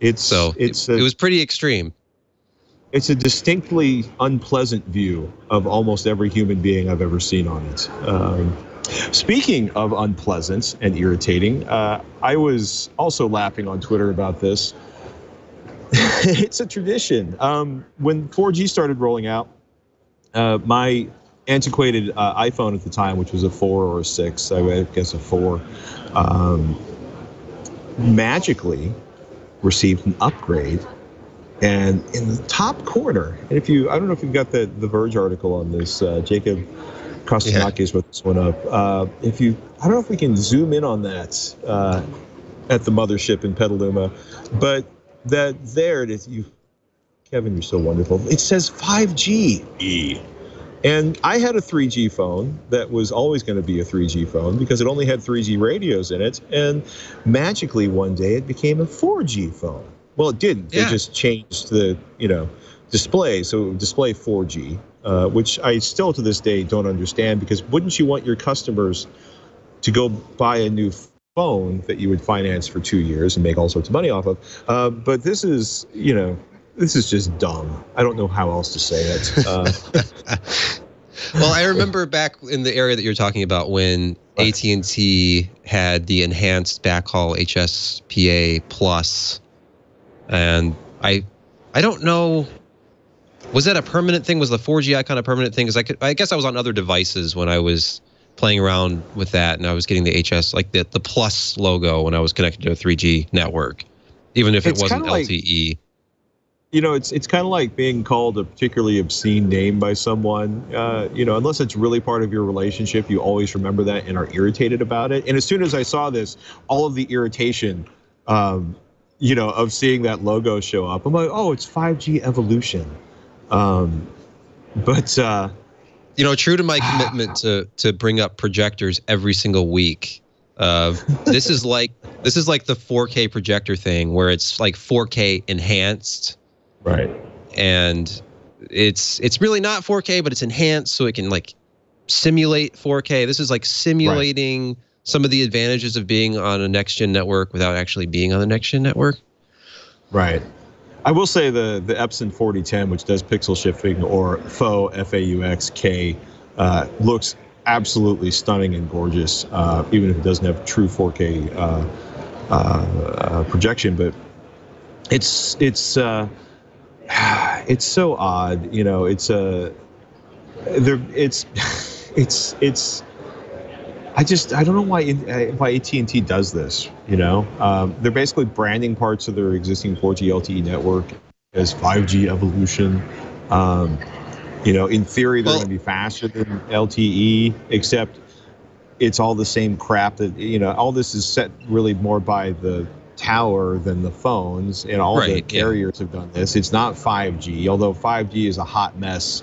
It's So it's it, a, it was pretty extreme. it's a distinctly unpleasant view of almost every human being I've ever seen on it. Um, speaking of unpleasant and irritating, uh, I was also laughing on Twitter about this. <laughs> it's a tradition. Um, when 4G started rolling out, uh, my antiquated uh, iPhone at the time, which was a four or a six, I guess a four, um, magically received an upgrade. And in the top corner, and if you, I don't know if you've got the, the Verge article on this, uh, Jacob Kastrenakes yeah. this one up. Uh, if you, I don't know if we can zoom in on that uh, at the mothership in Petaluma, but that there it is. You, Kevin, you're so wonderful. It says 5G. E. And I had a 3G phone that was always going to be a 3G phone because it only had 3G radios in it. And magically one day it became a 4G phone. Well, it didn't. Yeah. They just changed the, you know, display. So it would display 4G, uh, which I still to this day don't understand because wouldn't you want your customers to go buy a new phone that you would finance for two years and make all sorts of money off of? Uh, but this is, you know, this is just dumb. I don't know how else to say it. <laughs> Uh, well, I remember back in the area that you're talking about when AT and T had the enhanced backhaul HSPA plus, and I, I don't know. Was that a permanent thing? Was the 4G icon a permanent thing? Because I could, I guess I was on other devices when I was playing around with that, and I was getting the HS like the the plus logo when I was connected to a 3G network, even if it it's wasn't LTE. Like, you know, it's it's kind of like being called a particularly obscene name by someone. Uh, you know, unless it's really part of your relationship, you always remember that and are irritated about it. And as soon as I saw this, all of the irritation, um, you know, of seeing that logo show up, I'm like, oh, it's 5G evolution. Um, but uh, you know, true to my <sighs> commitment to to bring up projectors every single week. Uh, this is like this is like the 4K projector thing where it's like 4K enhanced Right. And it's it's really not 4K, but it's enhanced so it can like simulate 4K. This is like simulating right. some of the advantages of being on a next gen network without actually being on the next gen network. Right. I will say the the Epson 4010, which does pixel shifting or faux F A U X K, uh, looks absolutely stunning and gorgeous, uh, even if it doesn't have true 4K uh, uh, uh, projection. But it's it's uh, <sighs> it's so odd, you know. It's a, there. It's, <laughs> it's, it's. I just I don't know why uh, why AT and T does this. You know, um, they're basically branding parts of their existing 4G LTE network as 5G evolution. Um, you know, in theory, they're well, going to be faster than LTE, except it's all the same crap that you know. All this is set really more by the tower than the phones, and all right, the carriers yeah. have done this. It's not 5G, although 5G is a hot mess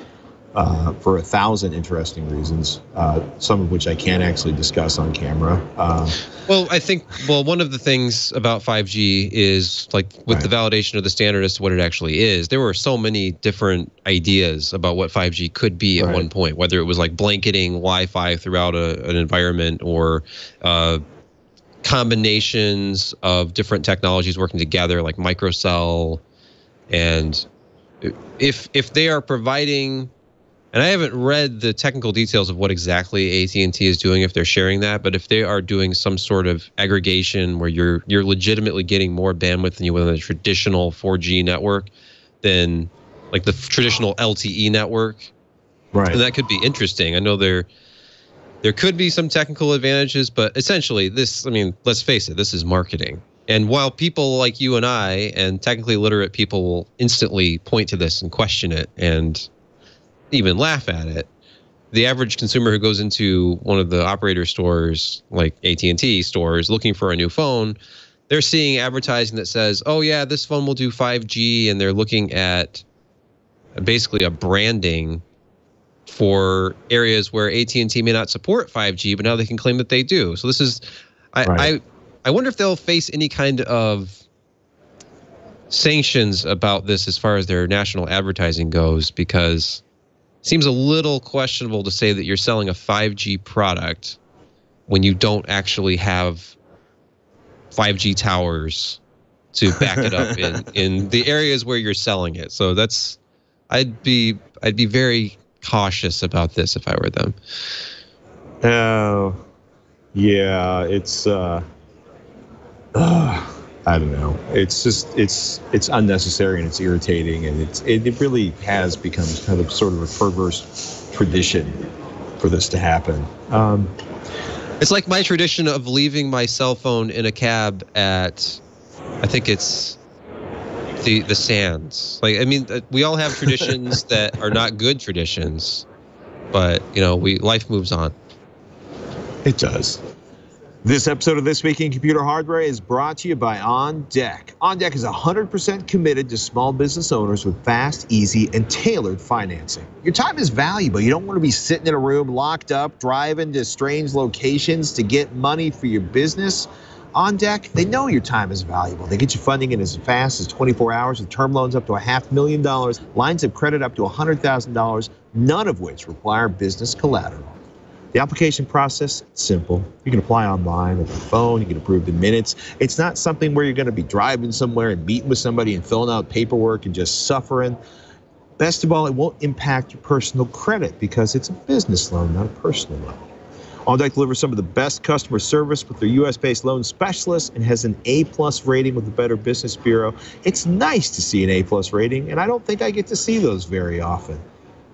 uh, for a thousand interesting reasons, uh, some of which I can't actually discuss on camera. Uh, well, I think well one of the things about 5G is like with right. the validation of the standard as to what it actually is. There were so many different ideas about what 5G could be at right. one point, whether it was like blanketing Wi-Fi throughout a, an environment or uh, combinations of different technologies working together, like microcell, and if if they are providing, and I haven't read the technical details of what exactly AT and T is doing if they're sharing that, but if they are doing some sort of aggregation where you're you're legitimately getting more bandwidth than you would on a traditional 4G network, then like the traditional LTE network, right? And that could be interesting. I know they're there could be some technical advantages, but essentially, this, I mean, let's face it, this is marketing. And while people like you and I and technically literate people will instantly point to this and question it and even laugh at it, the average consumer who goes into one of the operator stores like AT&T stores looking for a new phone, they're seeing advertising that says, "Oh yeah, this phone will do 5G," and they're looking at basically a branding for areas where AT&T may not support 5G, but now they can claim that they do. So this is, I, right. I, I wonder if they'll face any kind of sanctions about this as far as their national advertising goes, because it seems a little questionable to say that you're selling a 5G product when you don't actually have 5G towers to back it up <laughs> in, in the areas where you're selling it. So that's, I'd be, I'd be very cautious about this if I were them. Oh, yeah, it's. Uh, uh, I don't know. It's just it's it's unnecessary and it's irritating and it's it, it really has become kind of sort of a perverse tradition for this to happen. Um, it's like my tradition of leaving my cell phone in a cab at, I think it's the the sands. Like I mean, uh, we all have traditions <laughs> that are not good traditions, but you know, we life moves on. It does. This episode of This Week in Computer Hardware is brought to you by On Deck. On Deck is 100% committed to small business owners with fast, easy, and tailored financing. Your time is valuable. You don't want to be sitting in a room locked up, driving to strange locations to get money for your business. On Deck, they know your time is valuable. They get you funding in as fast as 24 hours with term loans up to a half million dollars, lines of credit up to $100,000, none of which require business collateral. The application process simple. You can apply online with your phone. You get approved in minutes. It's not something where you're going to be driving somewhere and meeting with somebody and filling out paperwork and just suffering. Best of all, it won't impact your personal credit because it's a business loan, not a personal loan. OnDeck delivers some of the best customer service with their U.S.-based loan specialists and has an A-plus rating with the Better Business Bureau. It's nice to see an A-plus rating, and I don't think I get to see those very often.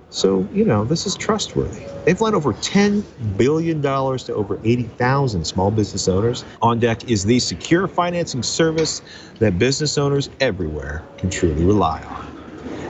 So, you know, this is trustworthy. They've lent over $10 billion to over 80,000 small business owners. OnDeck is the secure financing service that business owners everywhere can truly rely on.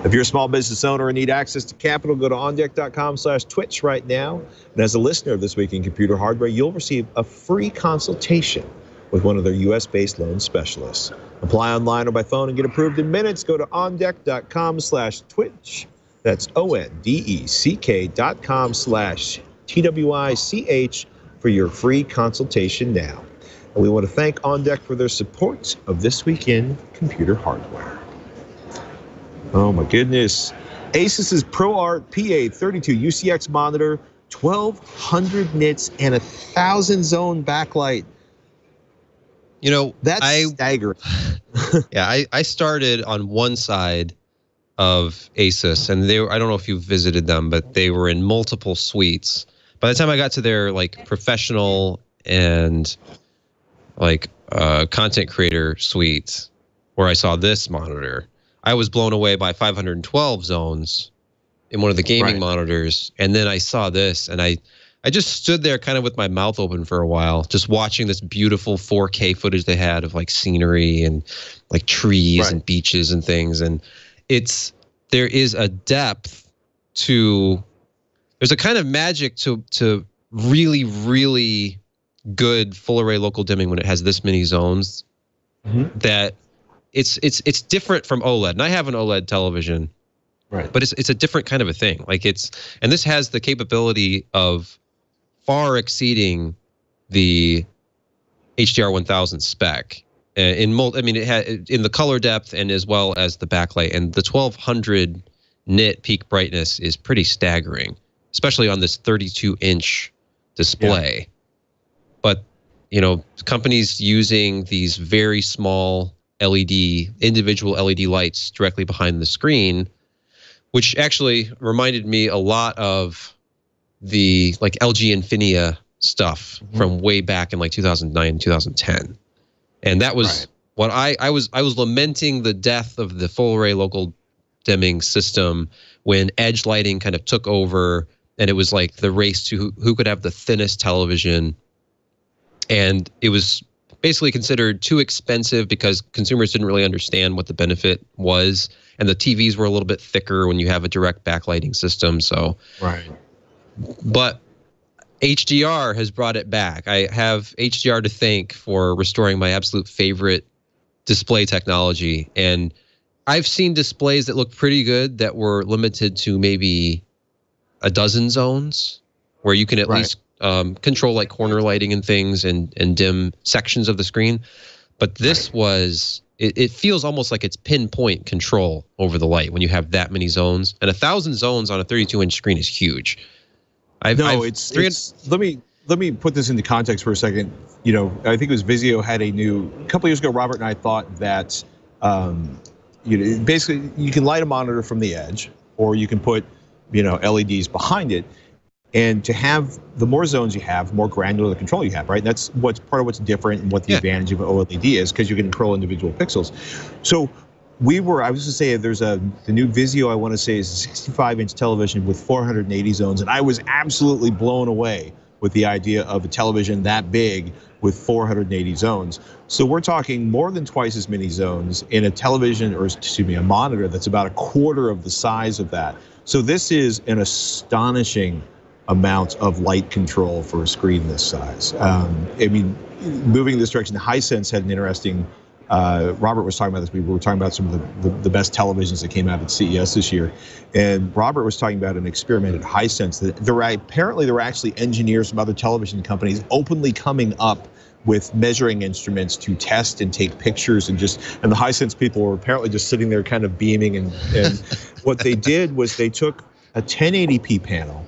If you're a small business owner and need access to capital, go to ondeck.com slash twitch right now. And as a listener of This Week in Computer Hardware, you'll receive a free consultation with one of their U.S.-based loan specialists. Apply online or by phone and get approved in minutes. Go to ondeck.com slash twitch. That's O-N-D-E-C-K dot com slash T-W-I-C-H for your free consultation now. And we want to thank OnDeck for their support of This Week in Computer Hardware. Oh my goodness. Asus's ProArt PA32 UCX monitor, 1200 nits and a thousand zone backlight. You know, That's I staggering. <laughs> yeah, I, I started on one side of Asus, and they were, I don't know if you visited them, but they were in multiple suites. By the time I got to their like professional and like uh, content creator suites, where I saw this monitor, I was blown away by 512 zones in one of the gaming Right. monitors, and then I saw this, and I I just stood there kind of with my mouth open for a while, just watching this beautiful 4K footage they had of like scenery and like trees Right. and beaches and things. And it's there is a depth to there's a kind of magic to to really, really good full array local dimming when it has this many zones Mhm. that it's it's it's different from OLED. And I have an OLED television Right. but it's it's a different kind of a thing. Like it's and this has the capability of far exceeding the HDR 1000 spec uh, in mul- I mean it had in the color depth and as well as the backlight and the 1200 nit peak brightness is pretty staggering, especially on this 32 inch display. But you know, companies using these very small LED individual LED lights directly behind the screen which actually reminded me a lot of the like LG Infinia stuff mm-hmm. from way back in like 2009 2010 and that was Right. what I I was I was lamenting the death of the full array local dimming system when edge lighting kind of took over and it was like the race to who, who could have the thinnest television. And it was basically considered too expensive because consumers didn't really understand what the benefit was and the TVs were a little bit thicker when you have a direct backlighting system so Right. but HDR has brought it back. I have HDR to thank for restoring my absolute favorite display technology. And I've seen displays that look pretty good that were limited to maybe a dozen zones where you can at Right. least um, control like corner lighting and things and, and dim sections of the screen. But this was, it, it feels almost like it's pinpoint control over the light when you have that many zones. And a thousand zones on a 32 inch screen is huge. I've, No, I've it's, it's let me let me put this into context for a second. You know, I think it was Vizio had a new a couple years ago. Robert and I thought that um, you know basically you can light a monitor from the edge, or you can put you know LEDs behind it, and to have the more zones you have, the more granular the control you have, right? That's what's part of what's different and what the Yeah. advantage of OLED is because you can control individual pixels. So we were, I was to say, there's a the new Vizio. I want to say is a 65 inch television with 480 zones, and I was absolutely blown away with the idea of a television that big with 480 zones. So we're talking more than twice as many zones in a television, or excuse me, a monitor that's about a quarter of the size of that. So this is an astonishing amount of light control for a screen this size. Um, I mean, moving in this direction, Hisense had an interesting uh, Robert was talking about this. We were talking about some of the, the, the, best televisions that came out at CES this year, and Robert was talking about an experiment at Hisense that there apparently there were actually engineers from other television companies openly coming up with measuring instruments to test and take pictures and just and the Hisense people were apparently just sitting there kind of beaming and and <laughs> what they did was they took a 1080p panel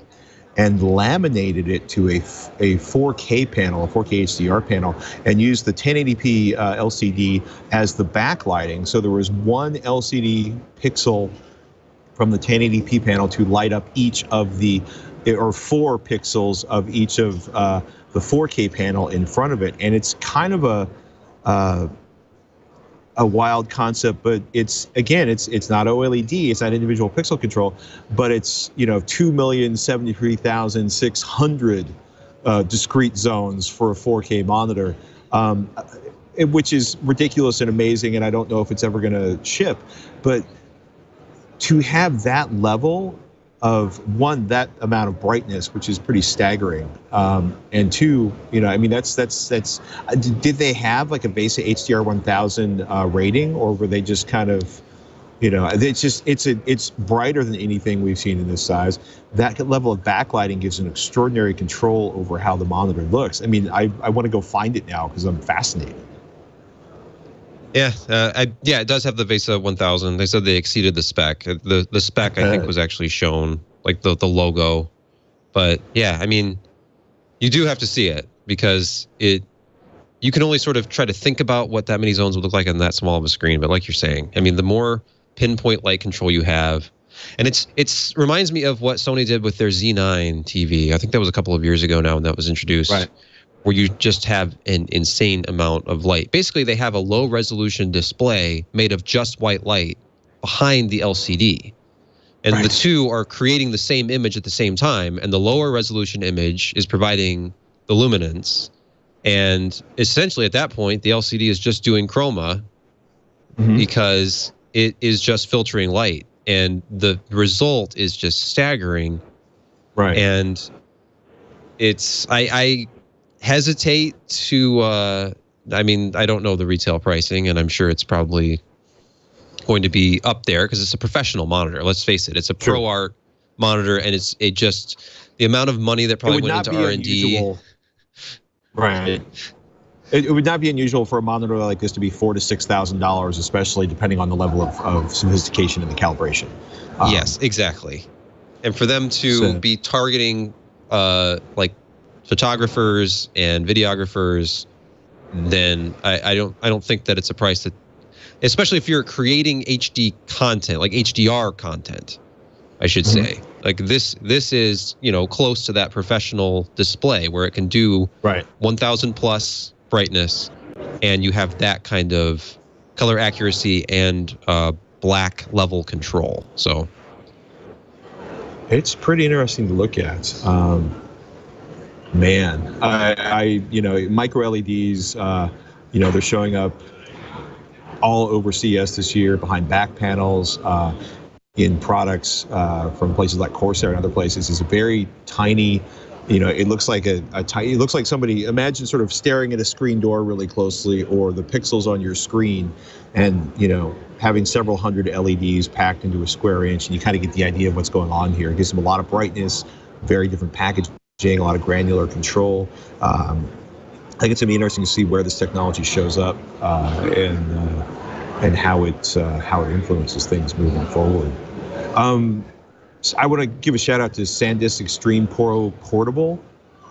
and laminated it to a, a 4K panel, a 4K HDR panel, and used the 1080p uh, LCD as the backlighting. So there was one LCD pixel from the 1080p panel to light up each of the, or four pixels of each of uh, the 4K panel in front of it. And it's kind of a, uh, a wild concept, but it's again, it's it's not OLED, it's not individual pixel control, but it's you know two million seventy three thousand six hundred uh, discrete zones for a 4K monitor, um, which is ridiculous and amazing, and I don't know if it's ever going to ship, but to have that level of one that amount of brightness, which is pretty staggering, um, and two, you know, I mean, that's that's that's. Uh, did they have like a basic HDR 1000 uh, rating, or were they just kind of, you know, it's just it's a it's brighter than anything we've seen in this size. That level of backlighting gives an extraordinary control over how the monitor looks. I mean, I I want to go find it now because I'm fascinated. Yeah, uh, I, yeah, it does have the VESA 1000. They said they exceeded the spec. Uh, the the spec I think was actually shown, like the the logo. But yeah, I mean, you do have to see it because it. You can only sort of try to think about what that many zones would look like on that small of a screen. But like you're saying, I mean, the more pinpoint light control you have, and it's it's reminds me of what Sony did with their Z9 TV. I think that was a couple of years ago now when that was introduced. Right where you just have an insane amount of light. Basically, they have a low resolution display made of just white light behind the LCD. And right. the two are creating the same image at the same time. And the lower resolution image is providing the luminance. And essentially, at that point, the LCD is just doing chroma mm-hmm. because it is just filtering light. And the result is just staggering. Right. And it's, I, I hesitate to. Uh, I mean, I don't know the retail pricing, and I'm sure it's probably going to be up there because it's a professional monitor. Let's face it, it's a ProArt monitor, and it's it just the amount of money that probably went into R and D. Right. It, it, would not be unusual for a monitor like this to be four to six thousand dollars, especially depending on the level of, of sophistication and the calibration. Um, yes, exactly. And for them to so, be targeting uh, like photographers and videographers, then I, I don't I don't think that it's a price that, especially if you're creating HD content like HDR content, I should mm-hmm. say. Like this this is you know close to that professional display where it can do right 1,000 plus brightness, and you have that kind of color accuracy and uh, black level control. So it's pretty interesting to look at. Um, Man, I, I you know, micro LEDs, uh, you know, they're showing up all over CES this year behind back panels. Uh, in products uh, from places like Corsair and other places is a very tiny you know it looks like a, a tiny it looks like somebody imagine sort of staring at a screen door really closely or the pixels on your screen and you know having several hundred leds packed into a square inch and you kind of get the idea of what's going on here it gives them a lot of brightness very different package a lot of granular control. Um, I think it's going to be interesting to see where this technology shows up uh, and uh, and how it uh, how it influences things moving forward. Um, so I want to give a shout out to SanDisk Extreme Pro Portable.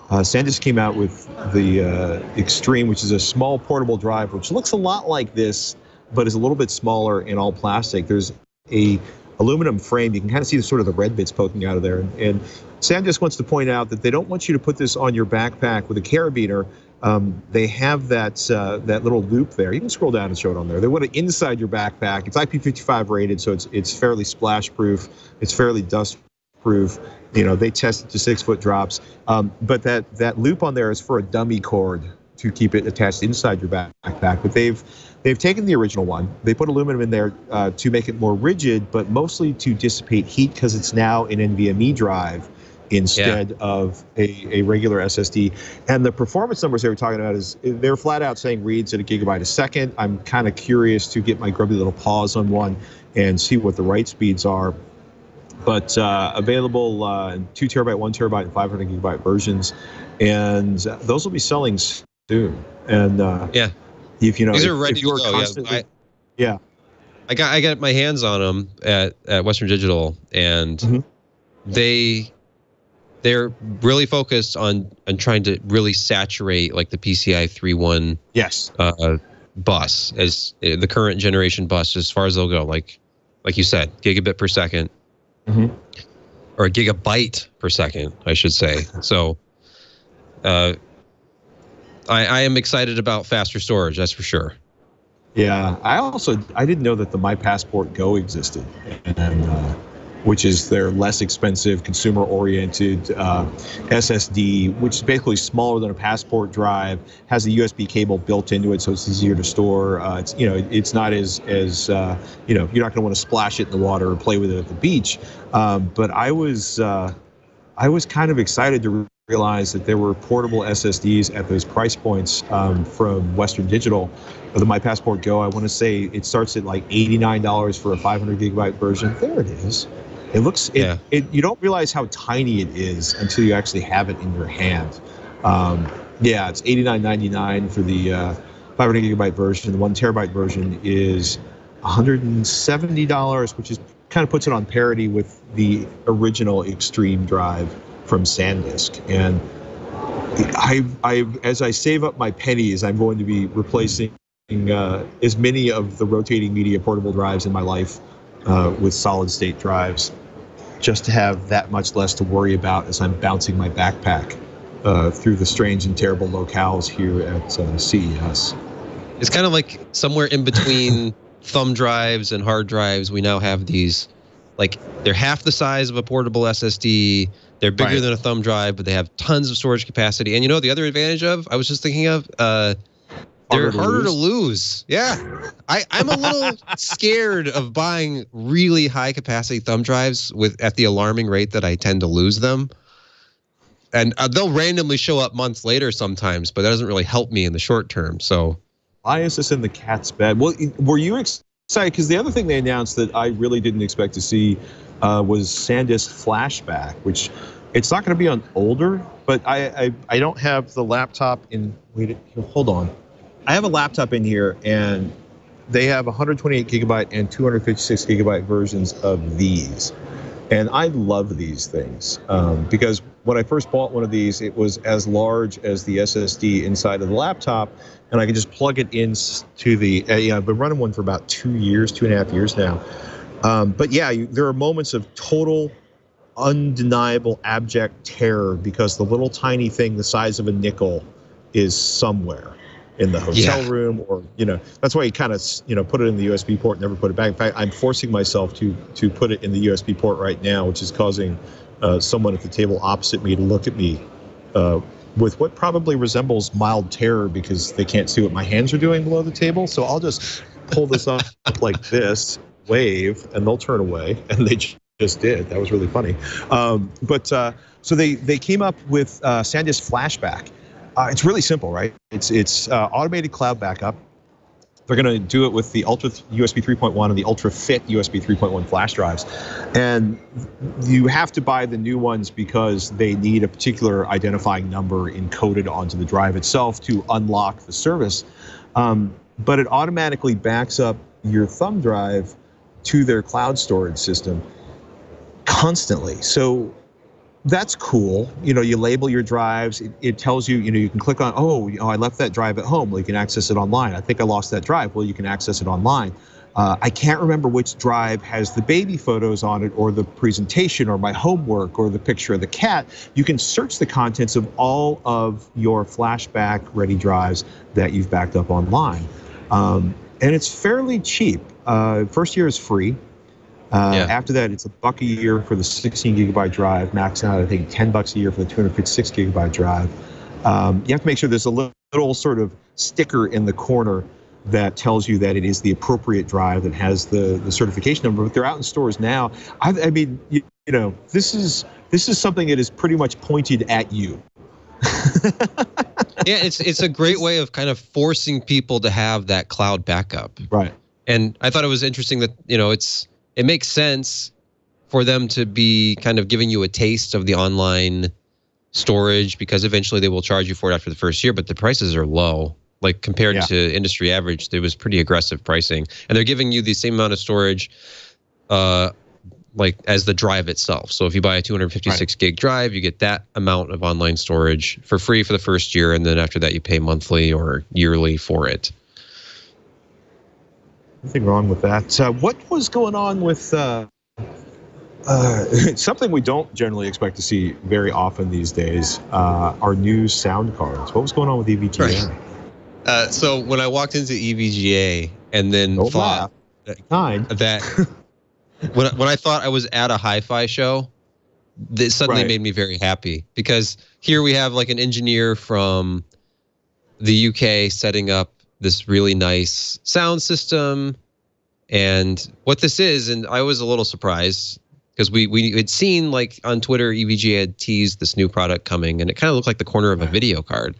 Uh, SanDisk came out with the uh, Extreme, which is a small portable drive, which looks a lot like this, but is a little bit smaller and all plastic. There's a aluminum frame. You can kind of see the sort of the red bits poking out of there. And, and Sam just wants to point out that they don't want you to put this on your backpack with a carabiner. Um, they have that uh, that little loop there. You can scroll down and show it on there. They want it inside your backpack. It's IP55 rated, so it's it's fairly splash proof. It's fairly dust proof. You know, they tested to six foot drops, um, but that that loop on there is for a dummy cord to keep it attached inside your backpack. But they've they've taken the original one, they put aluminum in there uh, to make it more rigid, but mostly to dissipate heat because it's now an NVMe drive instead yeah. of a, a regular SSD. And the performance numbers they were talking about is they're flat out saying reads at a gigabyte a second. I'm kind of curious to get my grubby little paws on one and see what the write speeds are but uh, available uh, two terabyte, one terabyte, and 500 gigabyte versions, and those will be selling soon. And uh, yeah, if you know, these if, are ready if you to go. Constantly, yeah, I, yeah, I got I got my hands on them at, at Western Digital, and mm-hmm. they they're really focused on on trying to really saturate like the PCI 3.1 yes uh, bus as uh, the current generation bus as far as they'll go. Like like you said, gigabit per 2nd mm-hmm. or a gigabyte per second, I should say. So, uh, I, I am excited about faster storage. That's for sure. Yeah, I also I didn't know that the My Passport Go existed, and uh, which is their less expensive, consumer-oriented uh, SSD, which is basically smaller than a passport drive, has a USB cable built into it, so it's easier to store. Uh, it's you know it's not as as uh, you know you're not going to want to splash it in the water or play with it at the beach. Um, but I was uh, I was kind of excited to realize that there were portable SSDs at those price points um, from Western Digital. The My Passport Go, I want to say it starts at like $89 for a 500 gigabyte version. There it is. It looks, it, yeah. it, you don't realize how tiny it is until you actually have it in your hand. Um, yeah, it's $89.99 for the uh, 500 gigabyte version. The one terabyte version is $170, which is kind of puts it on parity with the original Extreme drive from SanDisk. And I, I, as I save up my pennies, I'm going to be replacing uh, as many of the rotating media portable drives in my life uh, with solid state drives just to have that much less to worry about as I'm bouncing my backpack uh, through the strange and terrible locales here at uh, CES. It's kind of like somewhere in between <laughs> thumb drives and hard drives. We now have these, like they're half the size of a portable SSD. They're bigger right. than a thumb drive, but they have tons of storage capacity. And you know the other advantage of? I was just thinking of. Uh, they're harder, harder to, lose. to, lose. Yeah, I, I'm a little <laughs> scared of buying really high capacity thumb drives with at the alarming rate that I tend to lose them. And uh, they'll randomly show up months later sometimes, but that doesn't really help me in the short term. So, why is this in the cat's bed? Well, were you excited? Because the other thing they announced that I really didn't expect to see uh, was SanDisk Flashback, which it's not going to be on older, but I, I I don't have the laptop in. Wait, hold on. I have a laptop in here, and they have 128 gigabyte and 256 gigabyte versions of these. And I love these things um, because when I first bought one of these, it was as large as the SSD inside of the laptop, and I could just plug it into the. Uh, yeah, I've been running one for about two years, two and a half years now. Um, but yeah, you, there are moments of total, undeniable, abject terror because the little tiny thing the size of a nickel is somewhere in the hotel yeah. room or you know that's why you kind of you know put it in the USB port never put it back. In fact I'm forcing myself to to put it in the USB port right now which is causing uh, someone at the table opposite me to look at me uh, with what probably resembles mild terror because they can't see what my hands are doing below the table. So I'll just pull this up <laughs> like this wave and they'll turn away and they just did. That was really funny. Um, but uh, so they they came up with uh, SanDisk Flashback uh, it's really simple, right? It's it's uh, automated cloud backup. They're going to do it with the Ultra USB 3.1 and the Ultra Fit USB 3.1 flash drives, and you have to buy the new ones because they need a particular identifying number encoded onto the drive itself to unlock the service. Um, but it automatically backs up your thumb drive to their cloud storage system constantly. So that's cool. You know, you label your drives. It, it, tells you, you know, you can click on, oh, you know, I left that drive at home. Well, you can access it online. I think I lost that drive. Well, you can access it online. Uh, I can't remember which drive has the baby photos on it, or the presentation, or my homework, or the picture of the cat. You can search the contents of all of your flashback ready drives that you've backed up online. Um, and it's fairly cheap. Uh, first year is free. Uh, Yeah. After that, it's a buck a year for the 16 gigabyte drive, maxing out I think 10 bucks a year for the 256 gigabyte drive. Um, you have to make sure there's a li- little sort of sticker in the corner that tells you that it is the appropriate drive that has the the certification number. But they're out in stores now. I, I mean, you, you know, this is this is something that is pretty much pointed at you. <laughs> yeah, it's it's a great way of kind of forcing people to have that cloud backup. Right. And I thought it was interesting that you know it's it makes sense for them to be kind of giving you a taste of the online storage because eventually they will charge you for it after the first year, but the prices are low. Like compared Yeah. to industry average, there was pretty aggressive pricing, and they're giving you the same amount of storage, uh, like as the drive itself. So if you buy a 256 gig drive, you get that amount of online storage for free for the first year, and then after that you pay monthly or yearly for it. Nothing wrong with that. Uh, what was going on with uh, uh, <laughs> something we don't generally expect to see very often these days? Uh, our new sound cards. What was going on with EVGA? Right. Uh, so when I walked into EVGA and then Don't thought laugh. Kind. that <laughs> when when I thought I was at a hi-fi show, this suddenly Right. made me very happy because here we have like an engineer from the UK setting up this really nice sound system, and what this is, and I was a little surprised because we we had seen like on Twitter EVGA had teased this new product coming, and it kind of looked like the corner of a video card.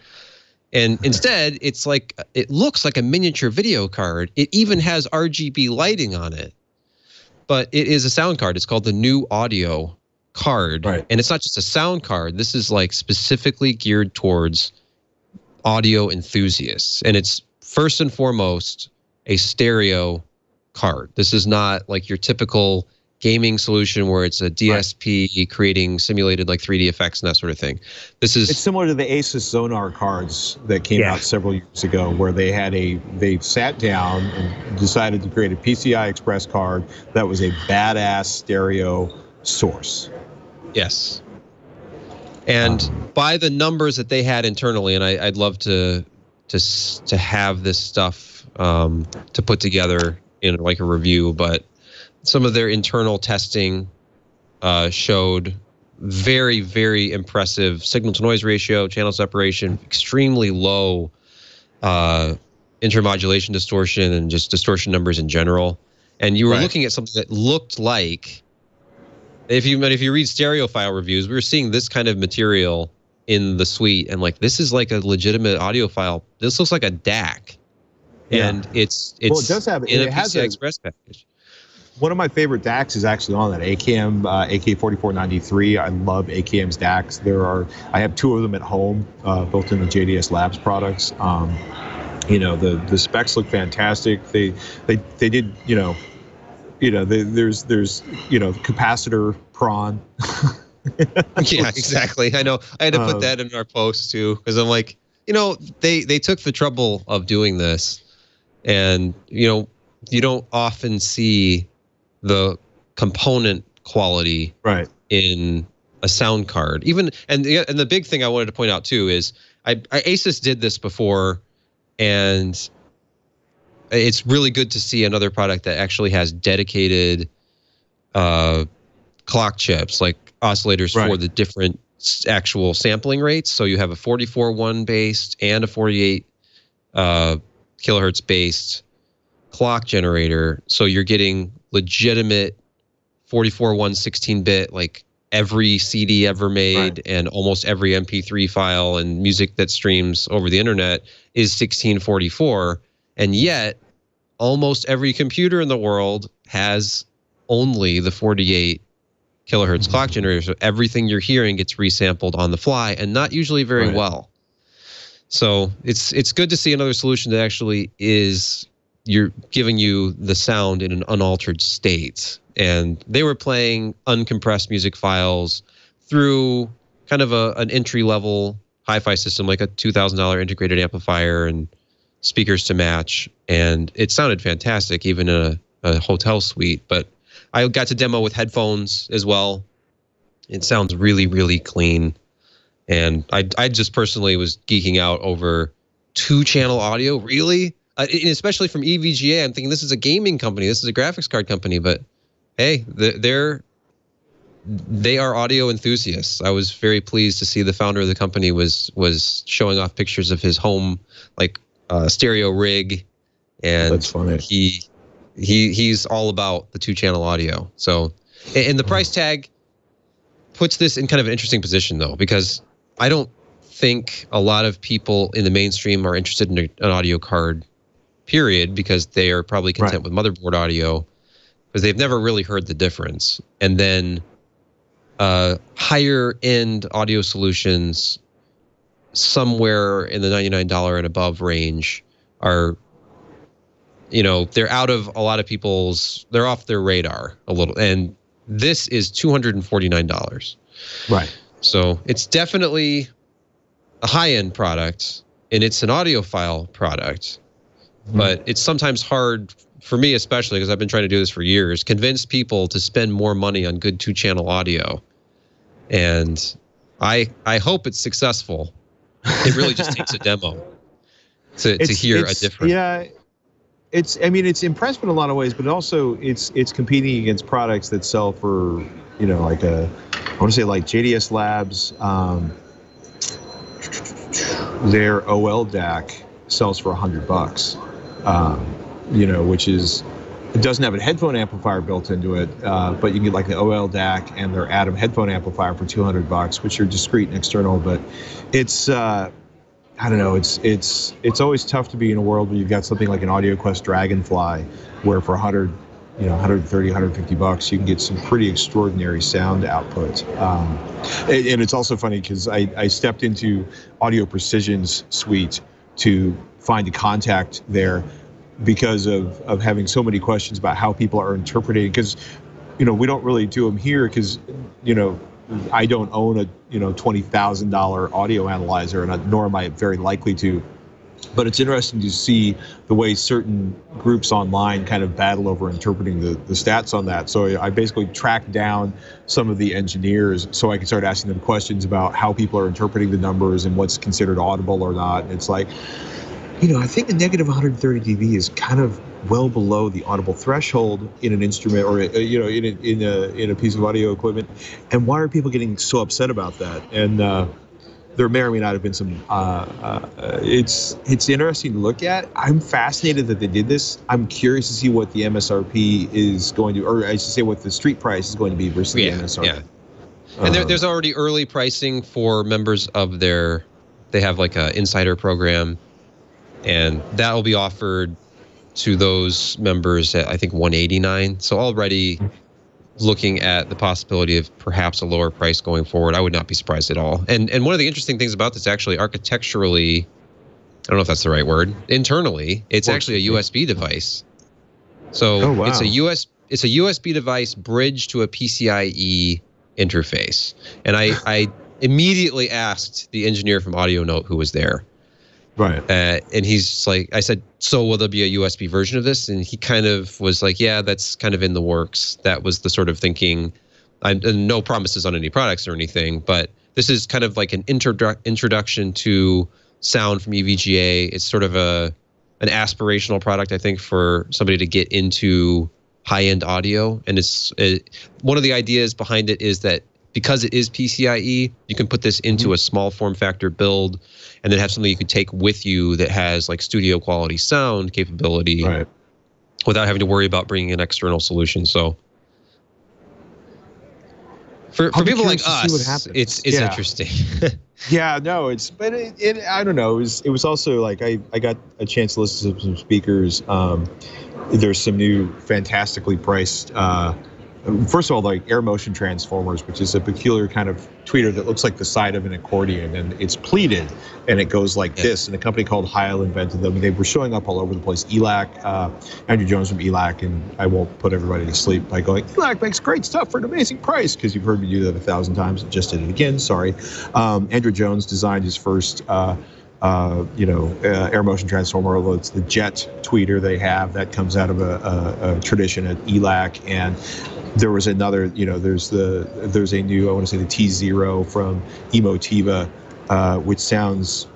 And instead, it's like it looks like a miniature video card. It even has RGB lighting on it. But it is a sound card. It's called the Nu Audio card. Right. And it's not just a sound card. This is like specifically geared towards audio enthusiasts. And it's first and foremost a stereo card. This is not like your typical gaming solution where it's a DSP creating simulated like 3D effects and that sort of thing. This is It's similar to the Asus Xonar cards that came Yeah. out several years ago, where they had a they sat down and decided to create a PCI Express card that was a badass stereo source. Yes. And um. by the numbers that they had internally, and I, I'd love to to to have this stuff um, to put together in like a review, but some of their internal testing uh, showed very very impressive signal to noise ratio, channel separation, extremely low uh, intermodulation distortion, and just distortion numbers in general. And you were Right. looking at something that looked like if you if you read stereophile reviews, we were seeing this kind of material in the suite, and like this is like a legitimate audiophile. This looks like a DAC, Yeah. and it's it's Well, it does have- in it a has PCI a- Express package. One of my favorite DACs is actually on that AKM uh, AK4493. I love AKM's DACs. There are I have two of them at home, uh, built in the JDS Labs products. Um, you know the the specs look fantastic. They they they did you know you know they, there's there's you know capacitor prawn. <laughs> <laughs> yeah, exactly. I know. I had to put Um, that in our post too because I'm like, you know, they they took the trouble of doing this, and you know, you don't often see the component quality Right. in a sound card. Even and the and the big thing I wanted to point out too is I, I Asus did this before, and it's really good to see another product that actually has dedicated uh, clock chips like oscillators for the different actual sampling rates. So you have a 44 one based and a 48 uh, kilohertz based clock generator. So you're getting legitimate 44 1 16 bit like every CD ever made and almost every MP3 file and music that streams over the internet is 1644 and yet almost every computer in the world has only the 48 kilohertz clock generator so everything you're hearing gets resampled on the fly and not usually very Right. well so it's it's good to see another solution that actually is you're giving you the sound in an unaltered state. And they were playing uncompressed music files through kind of a an entry level hi-fi system like a $2000 integrated amplifier and speakers to match and it sounded fantastic even in a, a hotel suite but i got to demo with headphones as well. It sounds really really clean. And i i just personally was geeking out over two channel audio really? Uh, and especially from evga i'm thinking this is a gaming company. This is a graphics card company but hey, they're they are audio enthusiasts. I was very pleased to see the founder of the company was was showing off pictures of his home like uh, stereo rig, and That's funny. he he he's all about the two channel audio. So, and the price tag puts this in kind of an interesting position though, because I don't think a lot of people in the mainstream are interested in a, an audio card, period, because they are probably content Right. with motherboard audio, because they've never really heard the difference. And then uh, higher end audio solutions, somewhere in the ninety nine dollar and above range, are you know they're out of a lot of people's they're off their radar a little and this is $249 Right. so it's definitely a high-end product and it's an audiophile product mm-hmm. but it's sometimes hard for me especially because i've been trying to do this for years convince people to spend more money on good two-channel audio and i i hope it's successful it really just takes a <laughs> demo to, to hear a difference Yeah. It's I mean it's impressive in a lot of ways, but also it's it's competing against products that sell for, you know, like a I want to say like JDS Labs, um, their OL DAC sells for a hundred bucks. Um, you know, which is it doesn't have a headphone amplifier built into it, uh, but you can get like the OL DAC and their Atom headphone amplifier for 200 bucks, which are discrete and external. But it's uh, I don't know. It's it's it's always tough to be in a world where you've got something like an AudioQuest Dragonfly, where for 100, you know, 130, 150 bucks, you can get some pretty extraordinary sound output. Um, and, and it's also funny because I, I stepped into Audio Precision's suite to find a contact there because of of having so many questions about how people are interpreting because you know we don't really do them here because you know I don't own a you know twenty thousand dollar audio analyzer, and I, nor am I very likely to. But it's interesting to see the way certain groups online kind of battle over interpreting the, the stats on that. So I basically tracked down some of the engineers so I could start asking them questions about how people are interpreting the numbers and what's considered audible or not. And it's like, you know, I think a negative 130 dB is kind of well below the audible threshold in an instrument or uh, you know in a, in a in a piece of audio equipment. And why are people getting so upset about that? And uh, there may or may not have been some. Uh, uh, it's it's interesting to look at. I'm fascinated that they did this. I'm curious to see what the MSRP is going to, or I should say, what the street price is going to be versus yeah, the MSRP. yeah. And there, there's already early pricing for members of their. They have like a insider program, and that will be offered to those members at I think 189. So already looking at the possibility of perhaps a lower price going forward, I would not be surprised at all. And and one of the interesting things about this actually architecturally, I don't know if that's the right word. Internally, it's actually a USB device. So Oh, wow. it's a US it's a USB device bridged to a PCIe interface. And I I immediately asked the engineer from Audio Note who was there. Right. Uh, and he's like, I said, so will there be a USB version of this? And he kind of was like, yeah, that's kind of in the works. That was the sort of thinking. I, and no promises on any products or anything, but this is kind of like an introdu- introduction to sound from EVGA. It's sort of a an aspirational product, I think, for somebody to get into high end audio. And it's it, one of the ideas behind it is that because it is PCIe, you can put this into a small form factor build and then have something you could take with you that has like studio quality sound capability Right. without having to worry about bringing an external solution. So for, for people like to see what us, it's it's Yeah. interesting. <laughs> Yeah, no, it's but it, it I don't know. It was it was also like I I got a chance to listen to some speakers. Um, there's some new fantastically priced. Uh, first of all, like air motion transformers, which is a peculiar kind of tweeter that looks like the side of an accordion, and it's pleated, and it goes like Yeah. this. And a company called Heil invented them. They were showing up all over the place. ELAC, uh, Andrew Jones from ELAC, and I won't put everybody to sleep by going ELAC makes great stuff for an amazing price because you've heard me do that a thousand times. Just did it again. Sorry. Um, Andrew Jones designed his first. Uh, uh, you know, uh, air motion transformer. although It's the jet tweeter they have that comes out of a, a, a tradition at ELAC, and there was another. You know, there's the there's a new I want to say the T Zero from Emotiva, uh, which sounds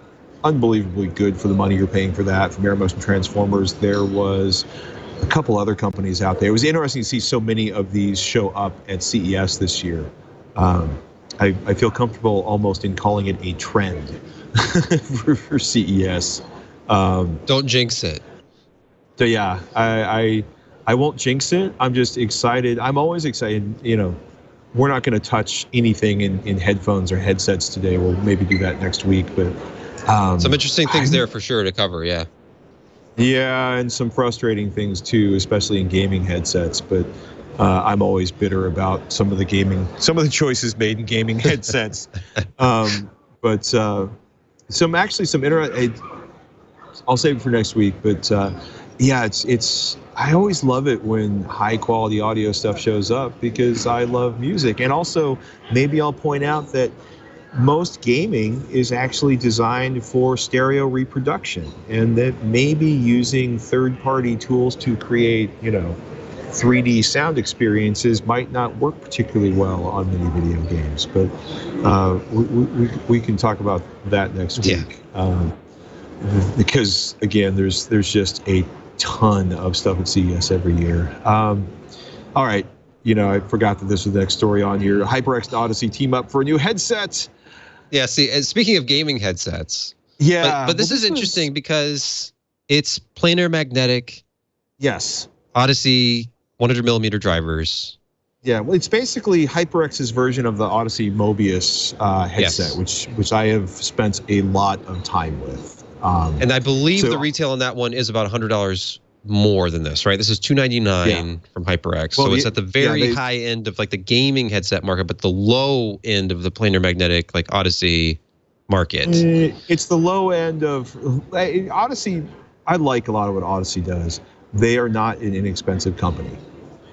unbelievably good for the money you're paying for that. From air motion transformers, there was a couple other companies out there. It was interesting to see so many of these show up at CES this year. Um, I, I, feel comfortable almost in calling it a trend <laughs> for, for, CES. Um, Don't jinx it. So yeah, I, I I won't jinx it. I'm just excited. I'm always excited. You know, we're not going to touch anything in, in headphones or headsets today. We'll maybe do that next week. But um, some interesting things I'm, there for sure to cover. Yeah. Yeah, and some frustrating things too, especially in gaming headsets. But uh, I'm always bitter about some of the gaming, some of the choices made in gaming headsets. <laughs> um, but uh, some actually some inter. I'll save it for next week. But uh, yeah, it's it's. I always love it when high quality audio stuff shows up because I love music, and also maybe I'll point out that most gaming is actually designed for stereo reproduction, and that maybe using third party tools to create, you know, 3D sound experiences might not work particularly well on many video games. But uh, we, we, we can talk about that next week. Yeah. Um, because again, there's there's just a ton of stuff at CES every year. Um, all right, you know, I forgot that this was the next story on here. HyperX and Audeze team up for a new headset. Yeah, see, speaking of gaming headsets. Yeah. But, but this well, is this interesting was... because it's planar magnetic. Yes. Audeze 100 millimeter drivers. Yeah, well, it's basically HyperX's version of the Audeze Mobius uh, headset, yes. which which I have spent a lot of time with. Um, and I believe so, the retail on that one is about hundred dollars more than this, right? This is two ninety nine yeah. from HyperX, well, so it's at the very yeah, they, high end of like the gaming headset market, but the low end of the planar magnetic like Audeze market. Eh, it's the low end of eh, Audeze. I like a lot of what Audeze does. They are not an inexpensive company.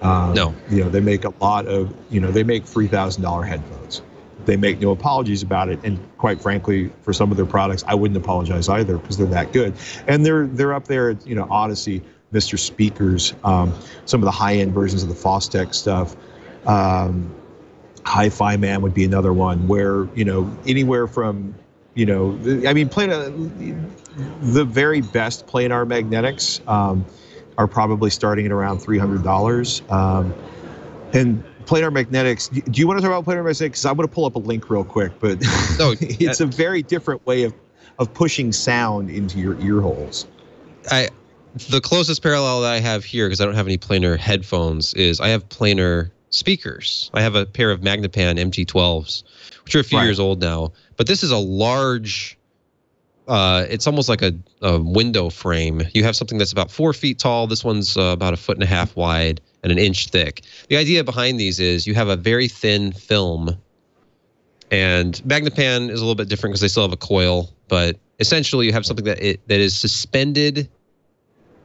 Um, no, you know they make a lot of you know they make three thousand dollar headphones they make no apologies about it. And quite frankly, for some of their products, I wouldn't apologize either because they're that good. And they're they're up there, at, you know, Audeze, Mr. Speakers, um, some of the high end versions of the Fostex stuff. Um, HiFiMAN would be another one where you know anywhere from you know I mean planar the very best planar magnetics um, are probably starting at around three hundred dollars. Um, and planar magnetics. Do you want to talk about planar magnetics? Because I'm going to pull up a link real quick, but no, <laughs> it's a very different way of of pushing sound into your ear holes. I the closest parallel that I have here, because I don't have any planar headphones, is I have planar speakers. I have a pair of Magnepan MG12s, which are a few right. years old now. But this is a large. Uh, it's almost like a, a, window frame. You have something that's about four feet tall. This one's uh, about a foot and a half wide and an inch thick. The idea behind these is you have a very thin film, and Magnepan is a little bit different because they still have a coil, but essentially you have something that it, that is suspended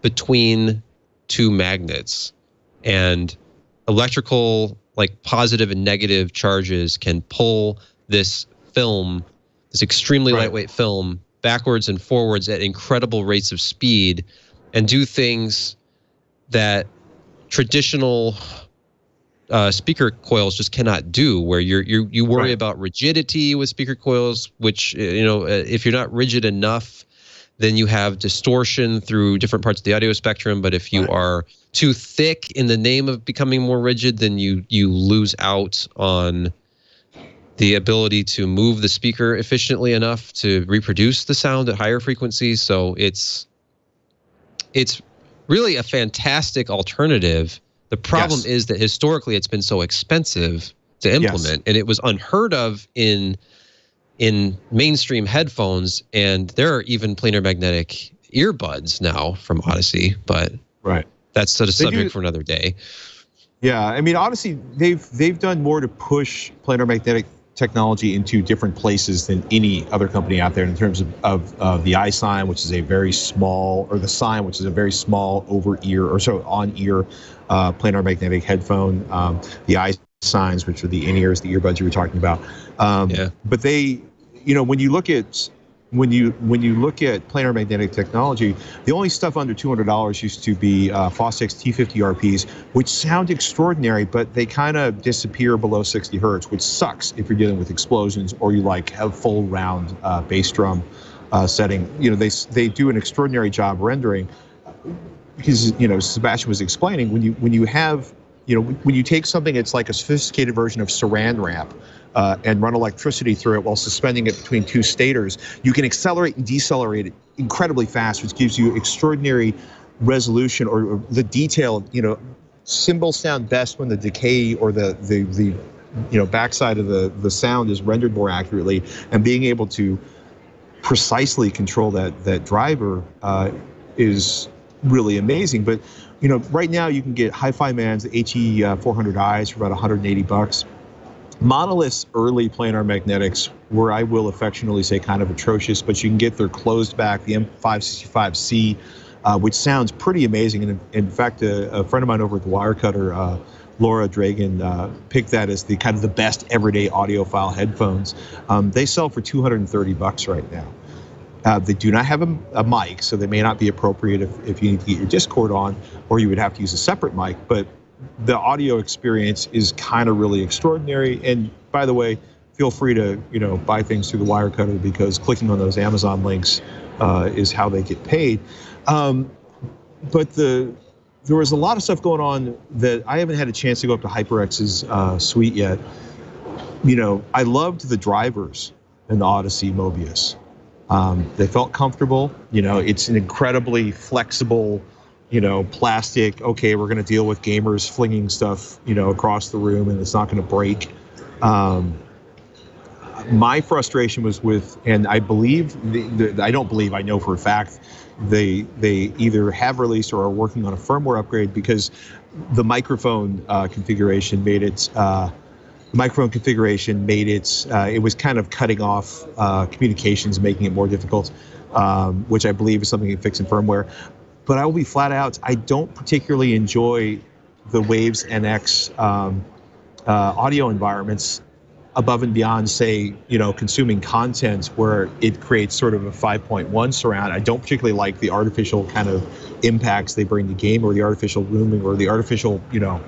between two magnets, and electrical like positive and negative charges can pull this film, this extremely right. lightweight film, backwards and forwards at incredible rates of speed, and do things that traditional uh, speaker coils just cannot do. Where you're you you worry right. about rigidity with speaker coils, which uh, you know uh, if you're not rigid enough, then you have distortion through different parts of the audio spectrum. But if you right. are too thick in the name of becoming more rigid, then you you lose out on the ability to move the speaker efficiently enough to reproduce the sound at higher frequencies. So it's it's really a fantastic alternative. The problem yes. is that historically it's been so expensive to implement, yes. and it was unheard of in in mainstream headphones. And there are even planar magnetic earbuds now from Audeze, but right, that's a subject do, for another day. Yeah, I mean, Audeze they've they've done more to push planar magnetic technology into different places than any other company out there in terms of, of uh, the iSINE, which is a very small, or the SINE, which is a very small over ear or so on ear uh, planar magnetic headphone. Um, the eye signs, which are the in ears, the earbuds you were talking about. Um, yeah. But they, you know, when you look at when you when you look at planar magnetic technology, the only stuff under $200 used to be uh, Fostex T50 RPs, which sound extraordinary, but they kind of disappear below 60 hertz, which sucks if you're dealing with explosions or you like have full round uh, bass drum uh, setting. You know, they they do an extraordinary job rendering. because you know Sebastian was explaining when you when you have you know when you take something that's like a sophisticated version of Saran wrap. Uh, and run electricity through it while suspending it between two stators, you can accelerate and decelerate it incredibly fast, which gives you extraordinary resolution or, or the detail. You know, cymbals sound best when the decay or the the the you know backside of the the sound is rendered more accurately, and being able to precisely control that that driver uh, is really amazing. But you know, right now you can get HiFiMAN's HE uh, 400i's for about 180 bucks. Monolith's early planar magnetics were, I will affectionately say, kind of atrocious, but you can get their closed back, the M565C, uh, which sounds pretty amazing. And in, in fact, a, a, friend of mine over at the Wirecutter, uh, Lauren Dragan, uh, picked that as the kind of the best everyday audiophile headphones. Um, they sell for 230 bucks right now. Uh, they do not have a, a, mic, so they may not be appropriate if, if you need to get your Discord on, or you would have to use a separate mic. But the audio experience is kind of really extraordinary. And by the way, feel free to you know buy things through the Wirecutter because clicking on those Amazon links uh, is how they get paid. Um, but the there was a lot of stuff going on that I haven't had a chance to go up to HyperX's uh, suite yet. You know, I loved the drivers in the Audeze Mobius. Um, they felt comfortable. You know, it's an incredibly flexible, you know, plastic. Okay, we're going to deal with gamers flinging stuff, you know, across the room, and it's not going to break. Um, my frustration was with, and I believe, the, the, I don't believe, I know for a fact, they they either have released or are working on a firmware upgrade because the microphone uh, configuration made it. Uh, the microphone configuration made it. Uh, it was kind of cutting off uh, communications, making it more difficult, um, which I believe is something you fix in firmware. But I will be flat out. I don't particularly enjoy the Waves NX um, uh, audio environments above and beyond, say, you know, consuming content where it creates sort of a 5.1 surround. I don't particularly like the artificial kind of impacts they bring to game or the artificial rooming or the artificial, you know,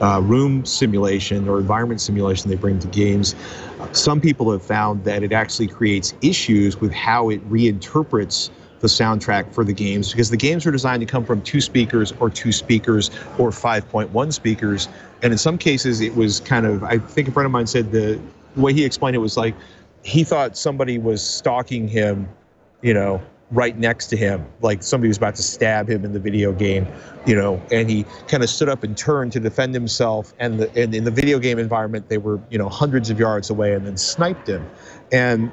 uh, room simulation or environment simulation they bring to games. Some people have found that it actually creates issues with how it reinterprets the soundtrack for the games because the games are designed to come from two speakers or two speakers or 5.1 speakers. And in some cases, it was kind of, I think a friend of mine said the, way he explained it was like he thought somebody was stalking him, you know, right next to him, like somebody was about to stab him in the video game, you know, and he kind of stood up and turned to defend himself. And, the, and in the video game environment, they were, you know, hundreds of yards away and then sniped him. And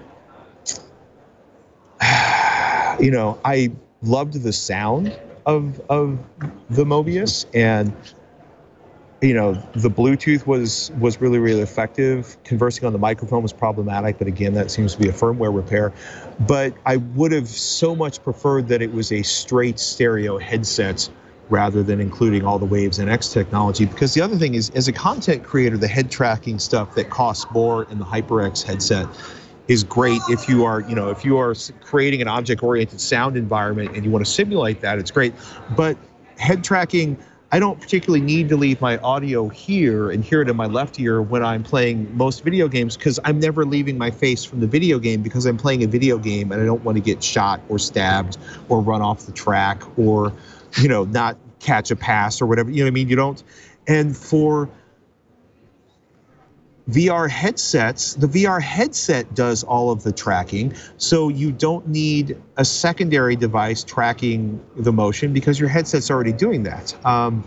you know, I loved the sound of of the Mobius and you know the bluetooth was was really really effective. Conversing on the microphone was problematic but again that seems to be a firmware repair. But i would have so much preferred that it was a straight stereo headset rather than including all the Waves NX technology because the other thing is as a content creator the head tracking stuff that costs more in the HyperX headset is great if you are, you know, if you are creating an object-oriented sound environment and you want to simulate that, it's great. But head tracking, I don't particularly need to leave my audio here and hear it in my left ear when I'm playing most video games because I'm never leaving my face from the video game because I'm playing a video game and I don't want to get shot or stabbed or run off the track or, you know, not catch a pass or whatever. You know what I mean? You don't. And for VR headsets, the VR headset does all of the tracking. So you don't need a secondary device tracking the motion because your headset's already doing that. Um,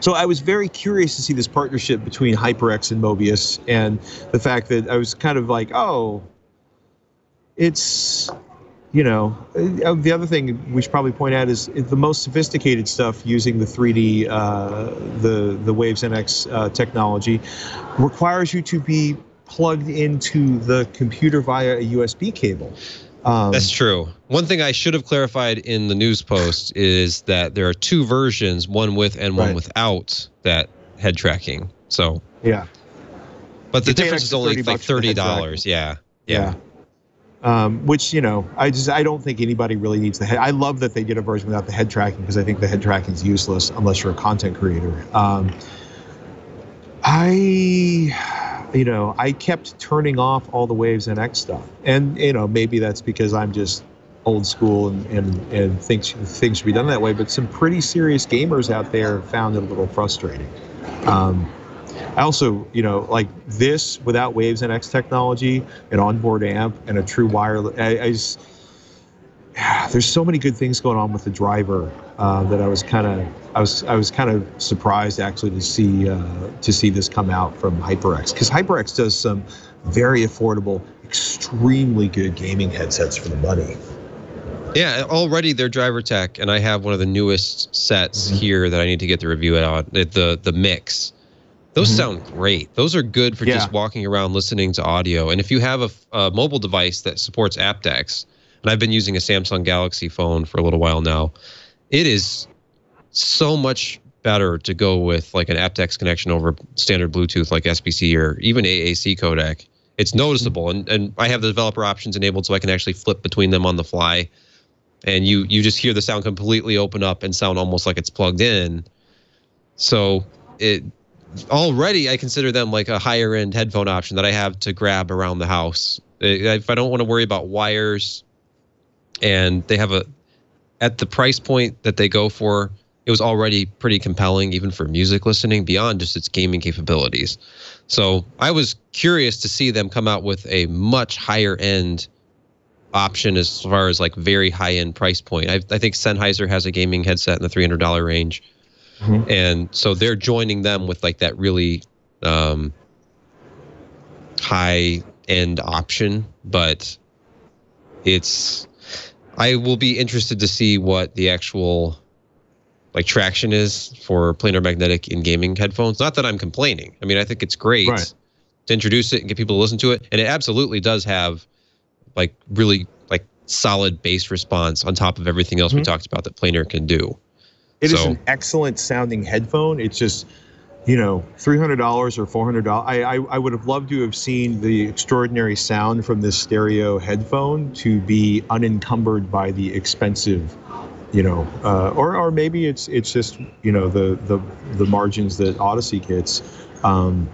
so I was very curious to see this partnership between HyperX and Mobius and the fact that I was kind of like, oh, it's you know, uh, the other thing we should probably point out is the most sophisticated stuff using the 3D, uh, the the Waves NX uh, technology, requires you to be plugged into the computer via a USB cable. Um, That's true. One thing I should have clarified in the news post is that there are two versions, one with and one right. without that head tracking. So yeah, but the difference is only like thirty dollars. Yeah, yeah. yeah. Um, which you know, I just I don't think anybody really needs the head. I love that they did a version without the head tracking because I think the head tracking is useless unless you're a content creator. Um, I, you know, I kept turning off all the Waves NX stuff, and you know maybe that's because I'm just old school and, and, and thinks things should be done that way, but some pretty serious gamers out there found it a little frustrating. Um, I also, you know, like this without Waves NX technology, an onboard amp, and a true wireless. I, I just, <sighs> there's so many good things going on with the driver uh, that I was kind of I was I was kind of surprised actually to see uh, to see this come out from HyperX because HyperX does some very affordable, extremely good gaming headsets for the money. Yeah, already they're driver tech, and I have one of the newest sets mm-hmm. here that I need to get the review out. The the mix. Those mm-hmm. sound great. Those are good for yeah. just walking around listening to audio. And if you have a, a mobile device that supports aptX, and I've been using a Samsung Galaxy phone for a little while now, it is so much better to go with like an aptX connection over standard Bluetooth like SBC or even AAC codec. It's noticeable, and and I have the developer options enabled so I can actually flip between them on the fly, and you you just hear the sound completely open up and sound almost like it's plugged in. So it already I consider them like a higher end headphone option that I have to grab around the house. If I don't want to worry about wires, and they have a at the price point that they go for, it was already pretty compelling, even for music listening, beyond just its gaming capabilities. So I was curious to see them come out with a much higher end option as far as like very high end price point. I, I think Sennheiser has a gaming headset in the three hundred dollar range, mm-hmm. and so they're joining them with like that really um, high end option, but it's I will be interested to see what the actual like traction is for planar magnetic in gaming headphones. Not that I'm complaining. I mean, I think it's great right. to introduce it and get people to listen to it, and it absolutely does have like really like solid bass response on top of everything else mm-hmm. we talked about that planar can do. It so, is an excellent sounding headphone. It's just you know, three hundred dollars or four hundred dollars. I, I I would have loved to have seen the extraordinary sound from this stereo headphone to be unencumbered by the expensive, you know, uh, or or maybe it's it's just you know the the the margins that Audeze gets. Um,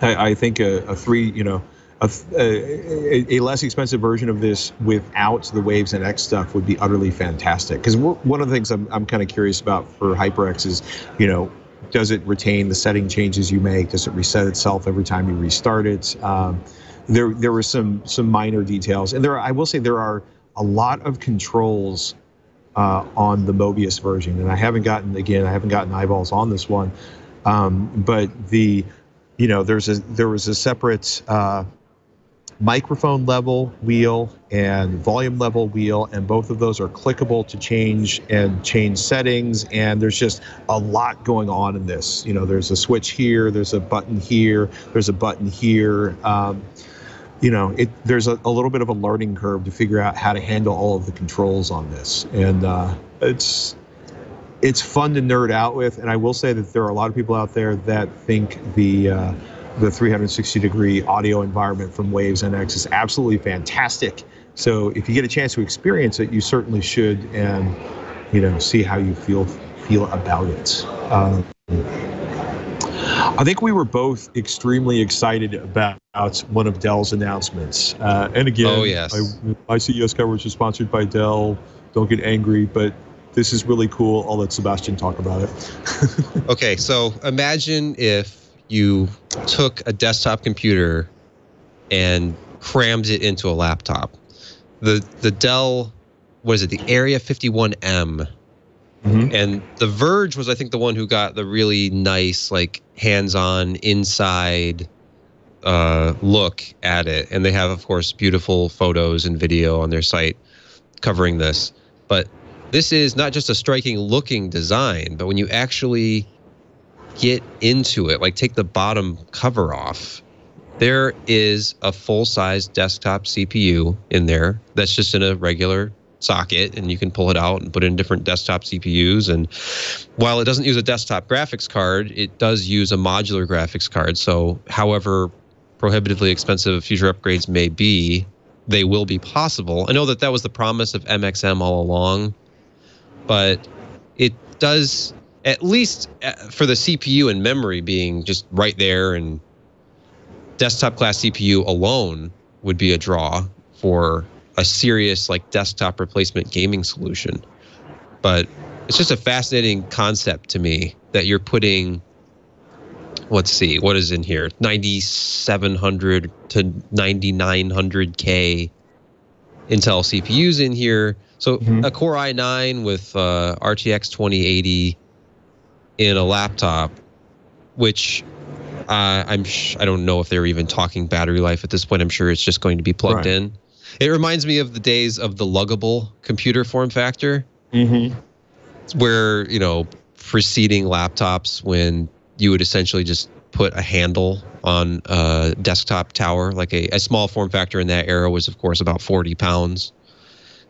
I, I think a, a three, you know. A, a, a, less expensive version of this without the Waves NX stuff would be utterly fantastic. Because one of the things I'm, I'm kind of curious about for HyperX is, you know, does it retain the setting changes you make? Does it reset itself every time you restart it? Um, there, there were some some minor details, and there are, I will say there are a lot of controls uh, on the Mobius version, and I haven't gotten again I haven't gotten eyeballs on this one, um, but the you know there's a there was a separate uh, microphone level wheel and volume level wheel and both of those are clickable to change and change settings and there's just a lot going on in this. You know there's a switch here there's a button here there's a button here. Um, you know it there's a, a, little bit of a learning curve to figure out how to handle all of the controls on this. And uh, it's it's fun to nerd out with and i will say that there are a lot of people out there that think the uh, the 360 degree audio environment from Waves NX is absolutely fantastic. So if you get a chance to experience it, you certainly should, and you know, see how you feel feel about it. Um, I think we were both extremely excited about one of Dell's announcements. Uh, and again, oh, yes. I, ICES coverage is sponsored by Dell. Don't get angry, but this is really cool. I'll let Sebastian talk about it. <laughs> okay, so imagine if you took a desktop computer and crammed it into a laptop. The the Dell, what is it? The Area 51M. Mm-hmm. And the Verge was, I think, the one who got the really nice, like hands-on inside uh, look at it. And they have, of course, beautiful photos and video on their site covering this. But this is not just a striking looking design, but when you actually get into it, like take the bottom cover off, there is a full size desktop CPU in there that's just in a regular socket and you can pull it out and put in different desktop CPUs and while it doesn't use a desktop graphics card it does use a modular graphics card. So however prohibitively expensive future upgrades may be they will be possible. I know that that was the promise of MXM all along but it does at least uh, for the CPU and memory being just right there and desktop class CPU alone would be a draw for a serious like desktop replacement gaming solution. But it's just a fascinating concept to me that you're putting let's see what is in here 9700 to 9900k intel cpus in here so Mhm. a core i9 with uh, rtx 2080 in a laptop which uh, i'm sh- i don't know if they're even talking battery life at this point. I'm sure it's just going to be plugged Right. in. It reminds me of the days of the luggable computer form factor. Mm-hmm. where you know preceding laptops when you would essentially just put a handle on a desktop tower. Like a, a small form factor in that era was of course about 40 pounds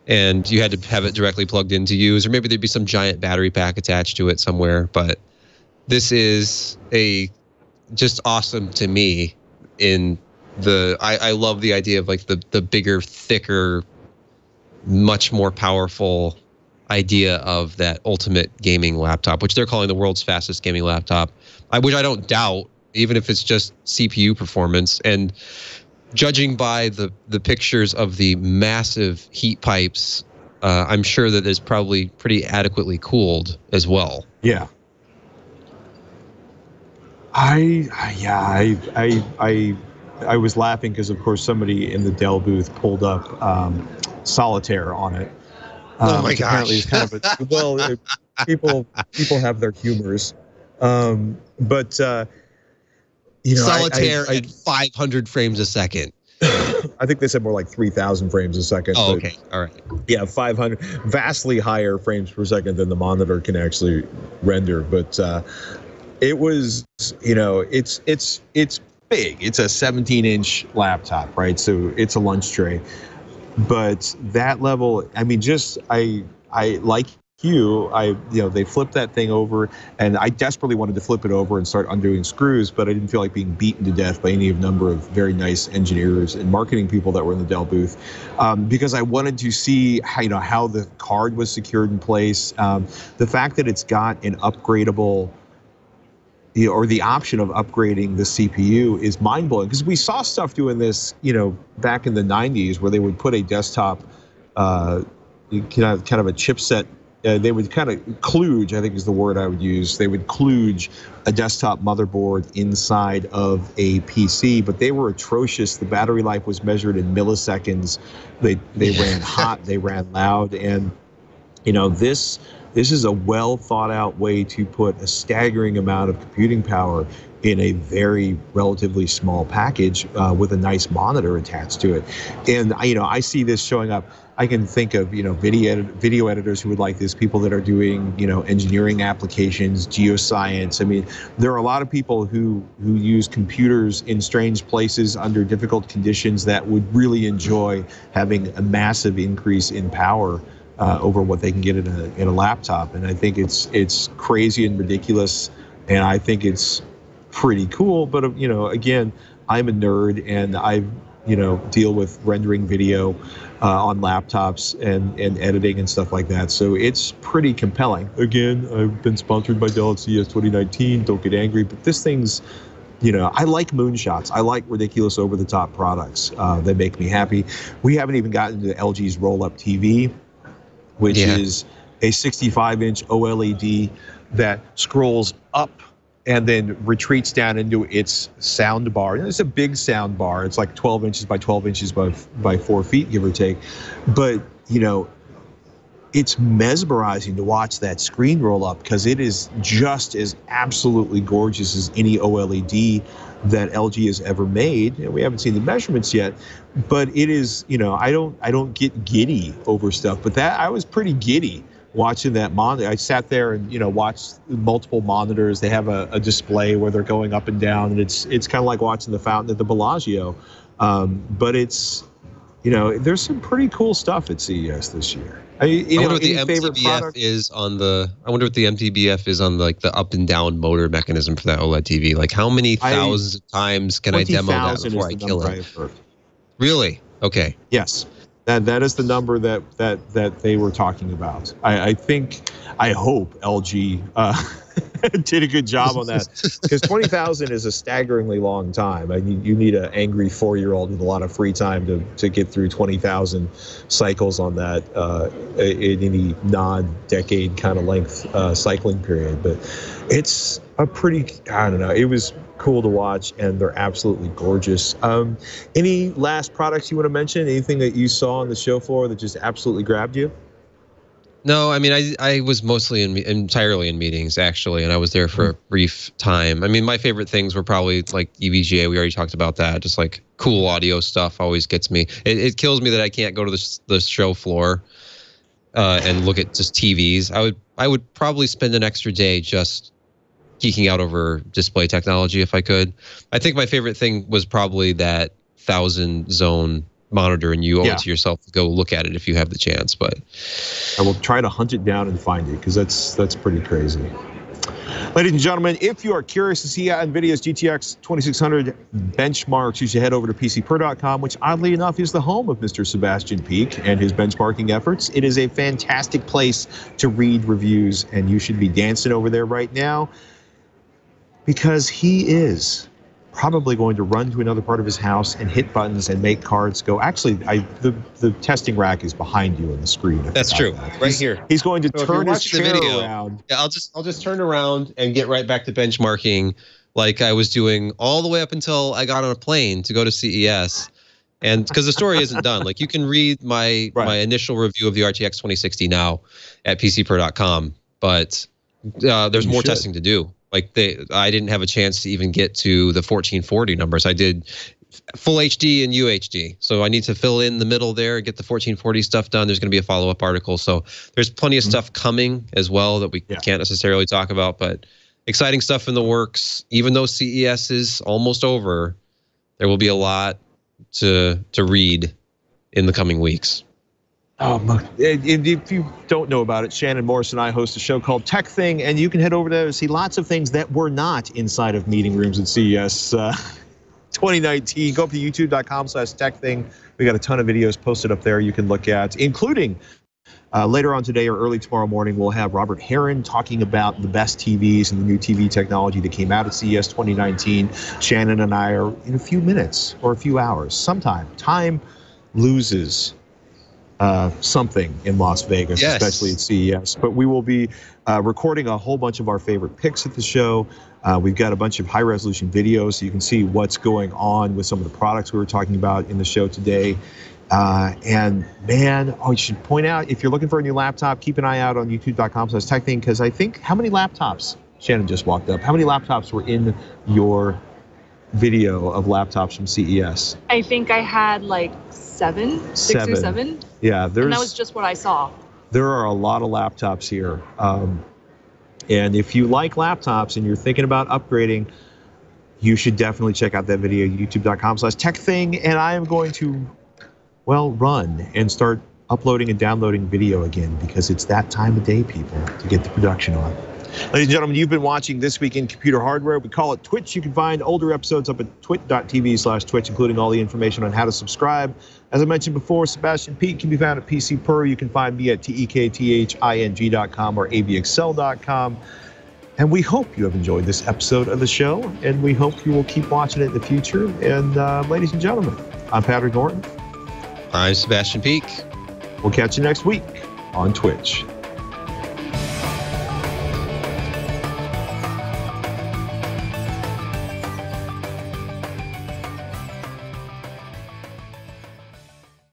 and you had to have it directly plugged in to use or maybe there'd be some giant battery pack attached to it somewhere but this is a just awesome to me in the I, I love the idea of like the the bigger thicker much more powerful idea of that ultimate gaming laptop, which they're calling the world's fastest gaming laptop, I, which I don't doubt, even if it's just CPU performance. And judging by the the pictures of the massive heat pipes, uh, I'm sure that it's probably pretty adequately cooled as well. Yeah. I I- yeah I I I I was laughing because of course somebody in the Dell booth pulled up um, solitaire on it. Oh Um, my which Apparently, is kind of a, well, it- people people have their humors, um, but uh, you know, I- I- Solitaire I, at 500 frames a second. I, think they said more like three thousand frames a second. Oh, okay, all right. yeah 500 vastly higher frames per second than the monitor can actually render but uh it was you know it's it's it's big it's a 17 inch laptop right so it's a lunch tray but that level i mean just i i like you i you know they flipped that thing over and i desperately wanted to flip it over and start undoing screws but i didn't feel like being beaten to death by any number of very nice engineers and marketing people that were in the dell booth um, because I wanted to see how you know how the card was secured in place. Um, the fact that it's got an upgradable, you know, or the option of upgrading the CPU is mind blowing because we saw stuff doing this, you know, back in the '90s where they would put a desktop, uh, kind of kind of a chipset. Uh, they would kind of kludge, I think is the word I would use. They would kludge a desktop motherboard inside of a PC, but they were atrocious. The battery life was measured in milliseconds. They they ran hot, they ran loud, and you know this this is a well thought out way to put a staggering amount of computing power in a very relatively small package uh, with a nice monitor attached to it. And you know I see this showing up. I can think of you know video edit- video editors who would like this, people that are doing you know engineering applications, geoscience. I mean, there are a lot of people who who use computers in strange places under difficult conditions that would really enjoy having a massive increase in power uh, over what they can get in a in a laptop. And I think it's it's crazy and ridiculous, and I think it's pretty cool. But you know, again, I'm a nerd, and I you know deal with rendering video uh, on laptops and and editing and stuff like that. So it's pretty compelling. Again, I've been sponsored by Dell at CES 2019. Don't get angry, but this thing's you know, I like moonshots. I like ridiculous over the top products uh, that make me happy. We haven't even gotten to LG's roll up TV, which Yeah. is a 65 inch OLED that scrolls up and then retreats down into its sound bar. And it's a big sound bar. It's like 12 inches by 12 inches by by four feet, give or take. But you know, it's mesmerizing to watch that screen roll up because it is just as absolutely gorgeous as any OLED that LG has ever made. And we haven't seen the measurements yet, but it is, you know, I don't I don't get giddy over stuff, but that I was pretty giddy watching that monitor. I sat there and, you know, watched multiple monitors. They have a, a display where they're going up and down and it's it's kind of like watching the fountain at the Bellagio. Um, but it's you know, there's some pretty cool stuff at CES this year. I, you I know, wonder what the MTBF is on the. I wonder what the MTBF is on like the up and down motor mechanism for that OLED TV. Like how many I- thousands of times can I demo that before I kill it? Really? Okay. Yes, that that is the number that that that they were talking about. I, I think, I hope LG uh, <laughs> did a good job on that because 20,000 is a staggeringly long time. I mean, you need an angry four year old with a lot of free time to, to get through 20,000 cycles on that uh, in any non decade kind of length uh, cycling period. But it's a pretty, I don't know, it was cool to watch and they're absolutely gorgeous. Um, any last products you want to mention? Anything that you saw on the show floor that just absolutely grabbed you? No, I mean, I I was mostly in entirely in meetings actually, and I was there for a brief time. I mean, my favorite things were probably like EVGA. We already talked about that. Just like cool audio stuff always gets me. It, it kills me that I can't go to the the show floor uh, and look at just TVs. I would I would probably spend an extra day just geeking out over display technology if I could. I think my favorite thing was probably that thousand zone monitor and you owe yeah. it to yourself to go look at it if you have the chance but i will try to hunt it down and find it because that's that's pretty crazy Ladies and gentlemen, if you are curious to see NVIDIA's GTX 2600 benchmarks, you should head over to PCPer.com, which oddly enough is the home of Mr. Sebastian Peak and his benchmarking efforts. It is a fantastic place to read reviews, and you should be dancing over there right now because he is probably going to run to another part of his house and hit buttons and make cards go. Actually, I, the the testing rack is behind you on the screen. That's true, that. right here. He's going to so turn his chair video, around. Yeah, I'll just I'll just turn around and get right back to benchmarking, like I was doing all the way up until I got on a plane to go to CES. And because the story isn't done, like you can read my <laughs> right. my initial review of the RTX 2060 now at PCPer.com, but uh, there's you more should. testing to do. Like they, I didn't have a chance to even get to the 1440 numbers. I did full HD and UHD. So I need to fill in the middle there, get the 1440 stuff done. There's going to be a follow up article. So there's plenty of mm-hmm. stuff coming as well that we yeah. can't necessarily talk about, but exciting stuff in the works. Even though CES is almost over, there will be a lot to to read in the coming weeks. Oh, if you don't know about it, Shannon Morris and I host a show called TekThing, and you can head over there to see lots of things that were not inside of meeting rooms at CES uh, <laughs> 2019. Go up to youtube.com slash tech thing. We got a ton of videos posted up there you can look at, including uh, later on today or early tomorrow morning, we'll have Robert Heron talking about the best TVs and the new TV technology that came out at CES 2019. Shannon and I are in a few minutes or a few hours, sometime. Time loses uh, something in Las Vegas, yes. especially at CES. But we will be uh, recording a whole bunch of our favorite picks at the show. Uh, we've got a bunch of high resolution videos so you can see what's going on with some of the products we were talking about in the show today. Uh, and man, oh, you should point out if you're looking for a new laptop, keep an eye out on youtube.com slash tech thing because I think how many laptops, Shannon just walked up, how many laptops were in your video of laptops from CES? I think I had like seven, six seven. or seven. Yeah, there's. And that was just what I saw. There are a lot of laptops here. Um, and if you like laptops and you're thinking about upgrading, you should definitely check out that video, youtube.com slash tech thing. And I am going to, well, run and start uploading and downloading video again because it's that time of day, people, to get the production on. Ladies and gentlemen, you've been watching This Week in Computer Hardware. We call it TWiCH. You can find older episodes up at twit.tv slash Twitch, including all the information on how to subscribe. As I mentioned before, Sebastian Peak can be found at PC Per. You can find me at tekthing.com or avexcel.com. And we hope you have enjoyed this episode of the show, and we hope you will keep watching it in the future. And uh, ladies and gentlemen, I'm Patrick Norton. I'm Sebastian Peak. We'll catch you next week on TWiCH.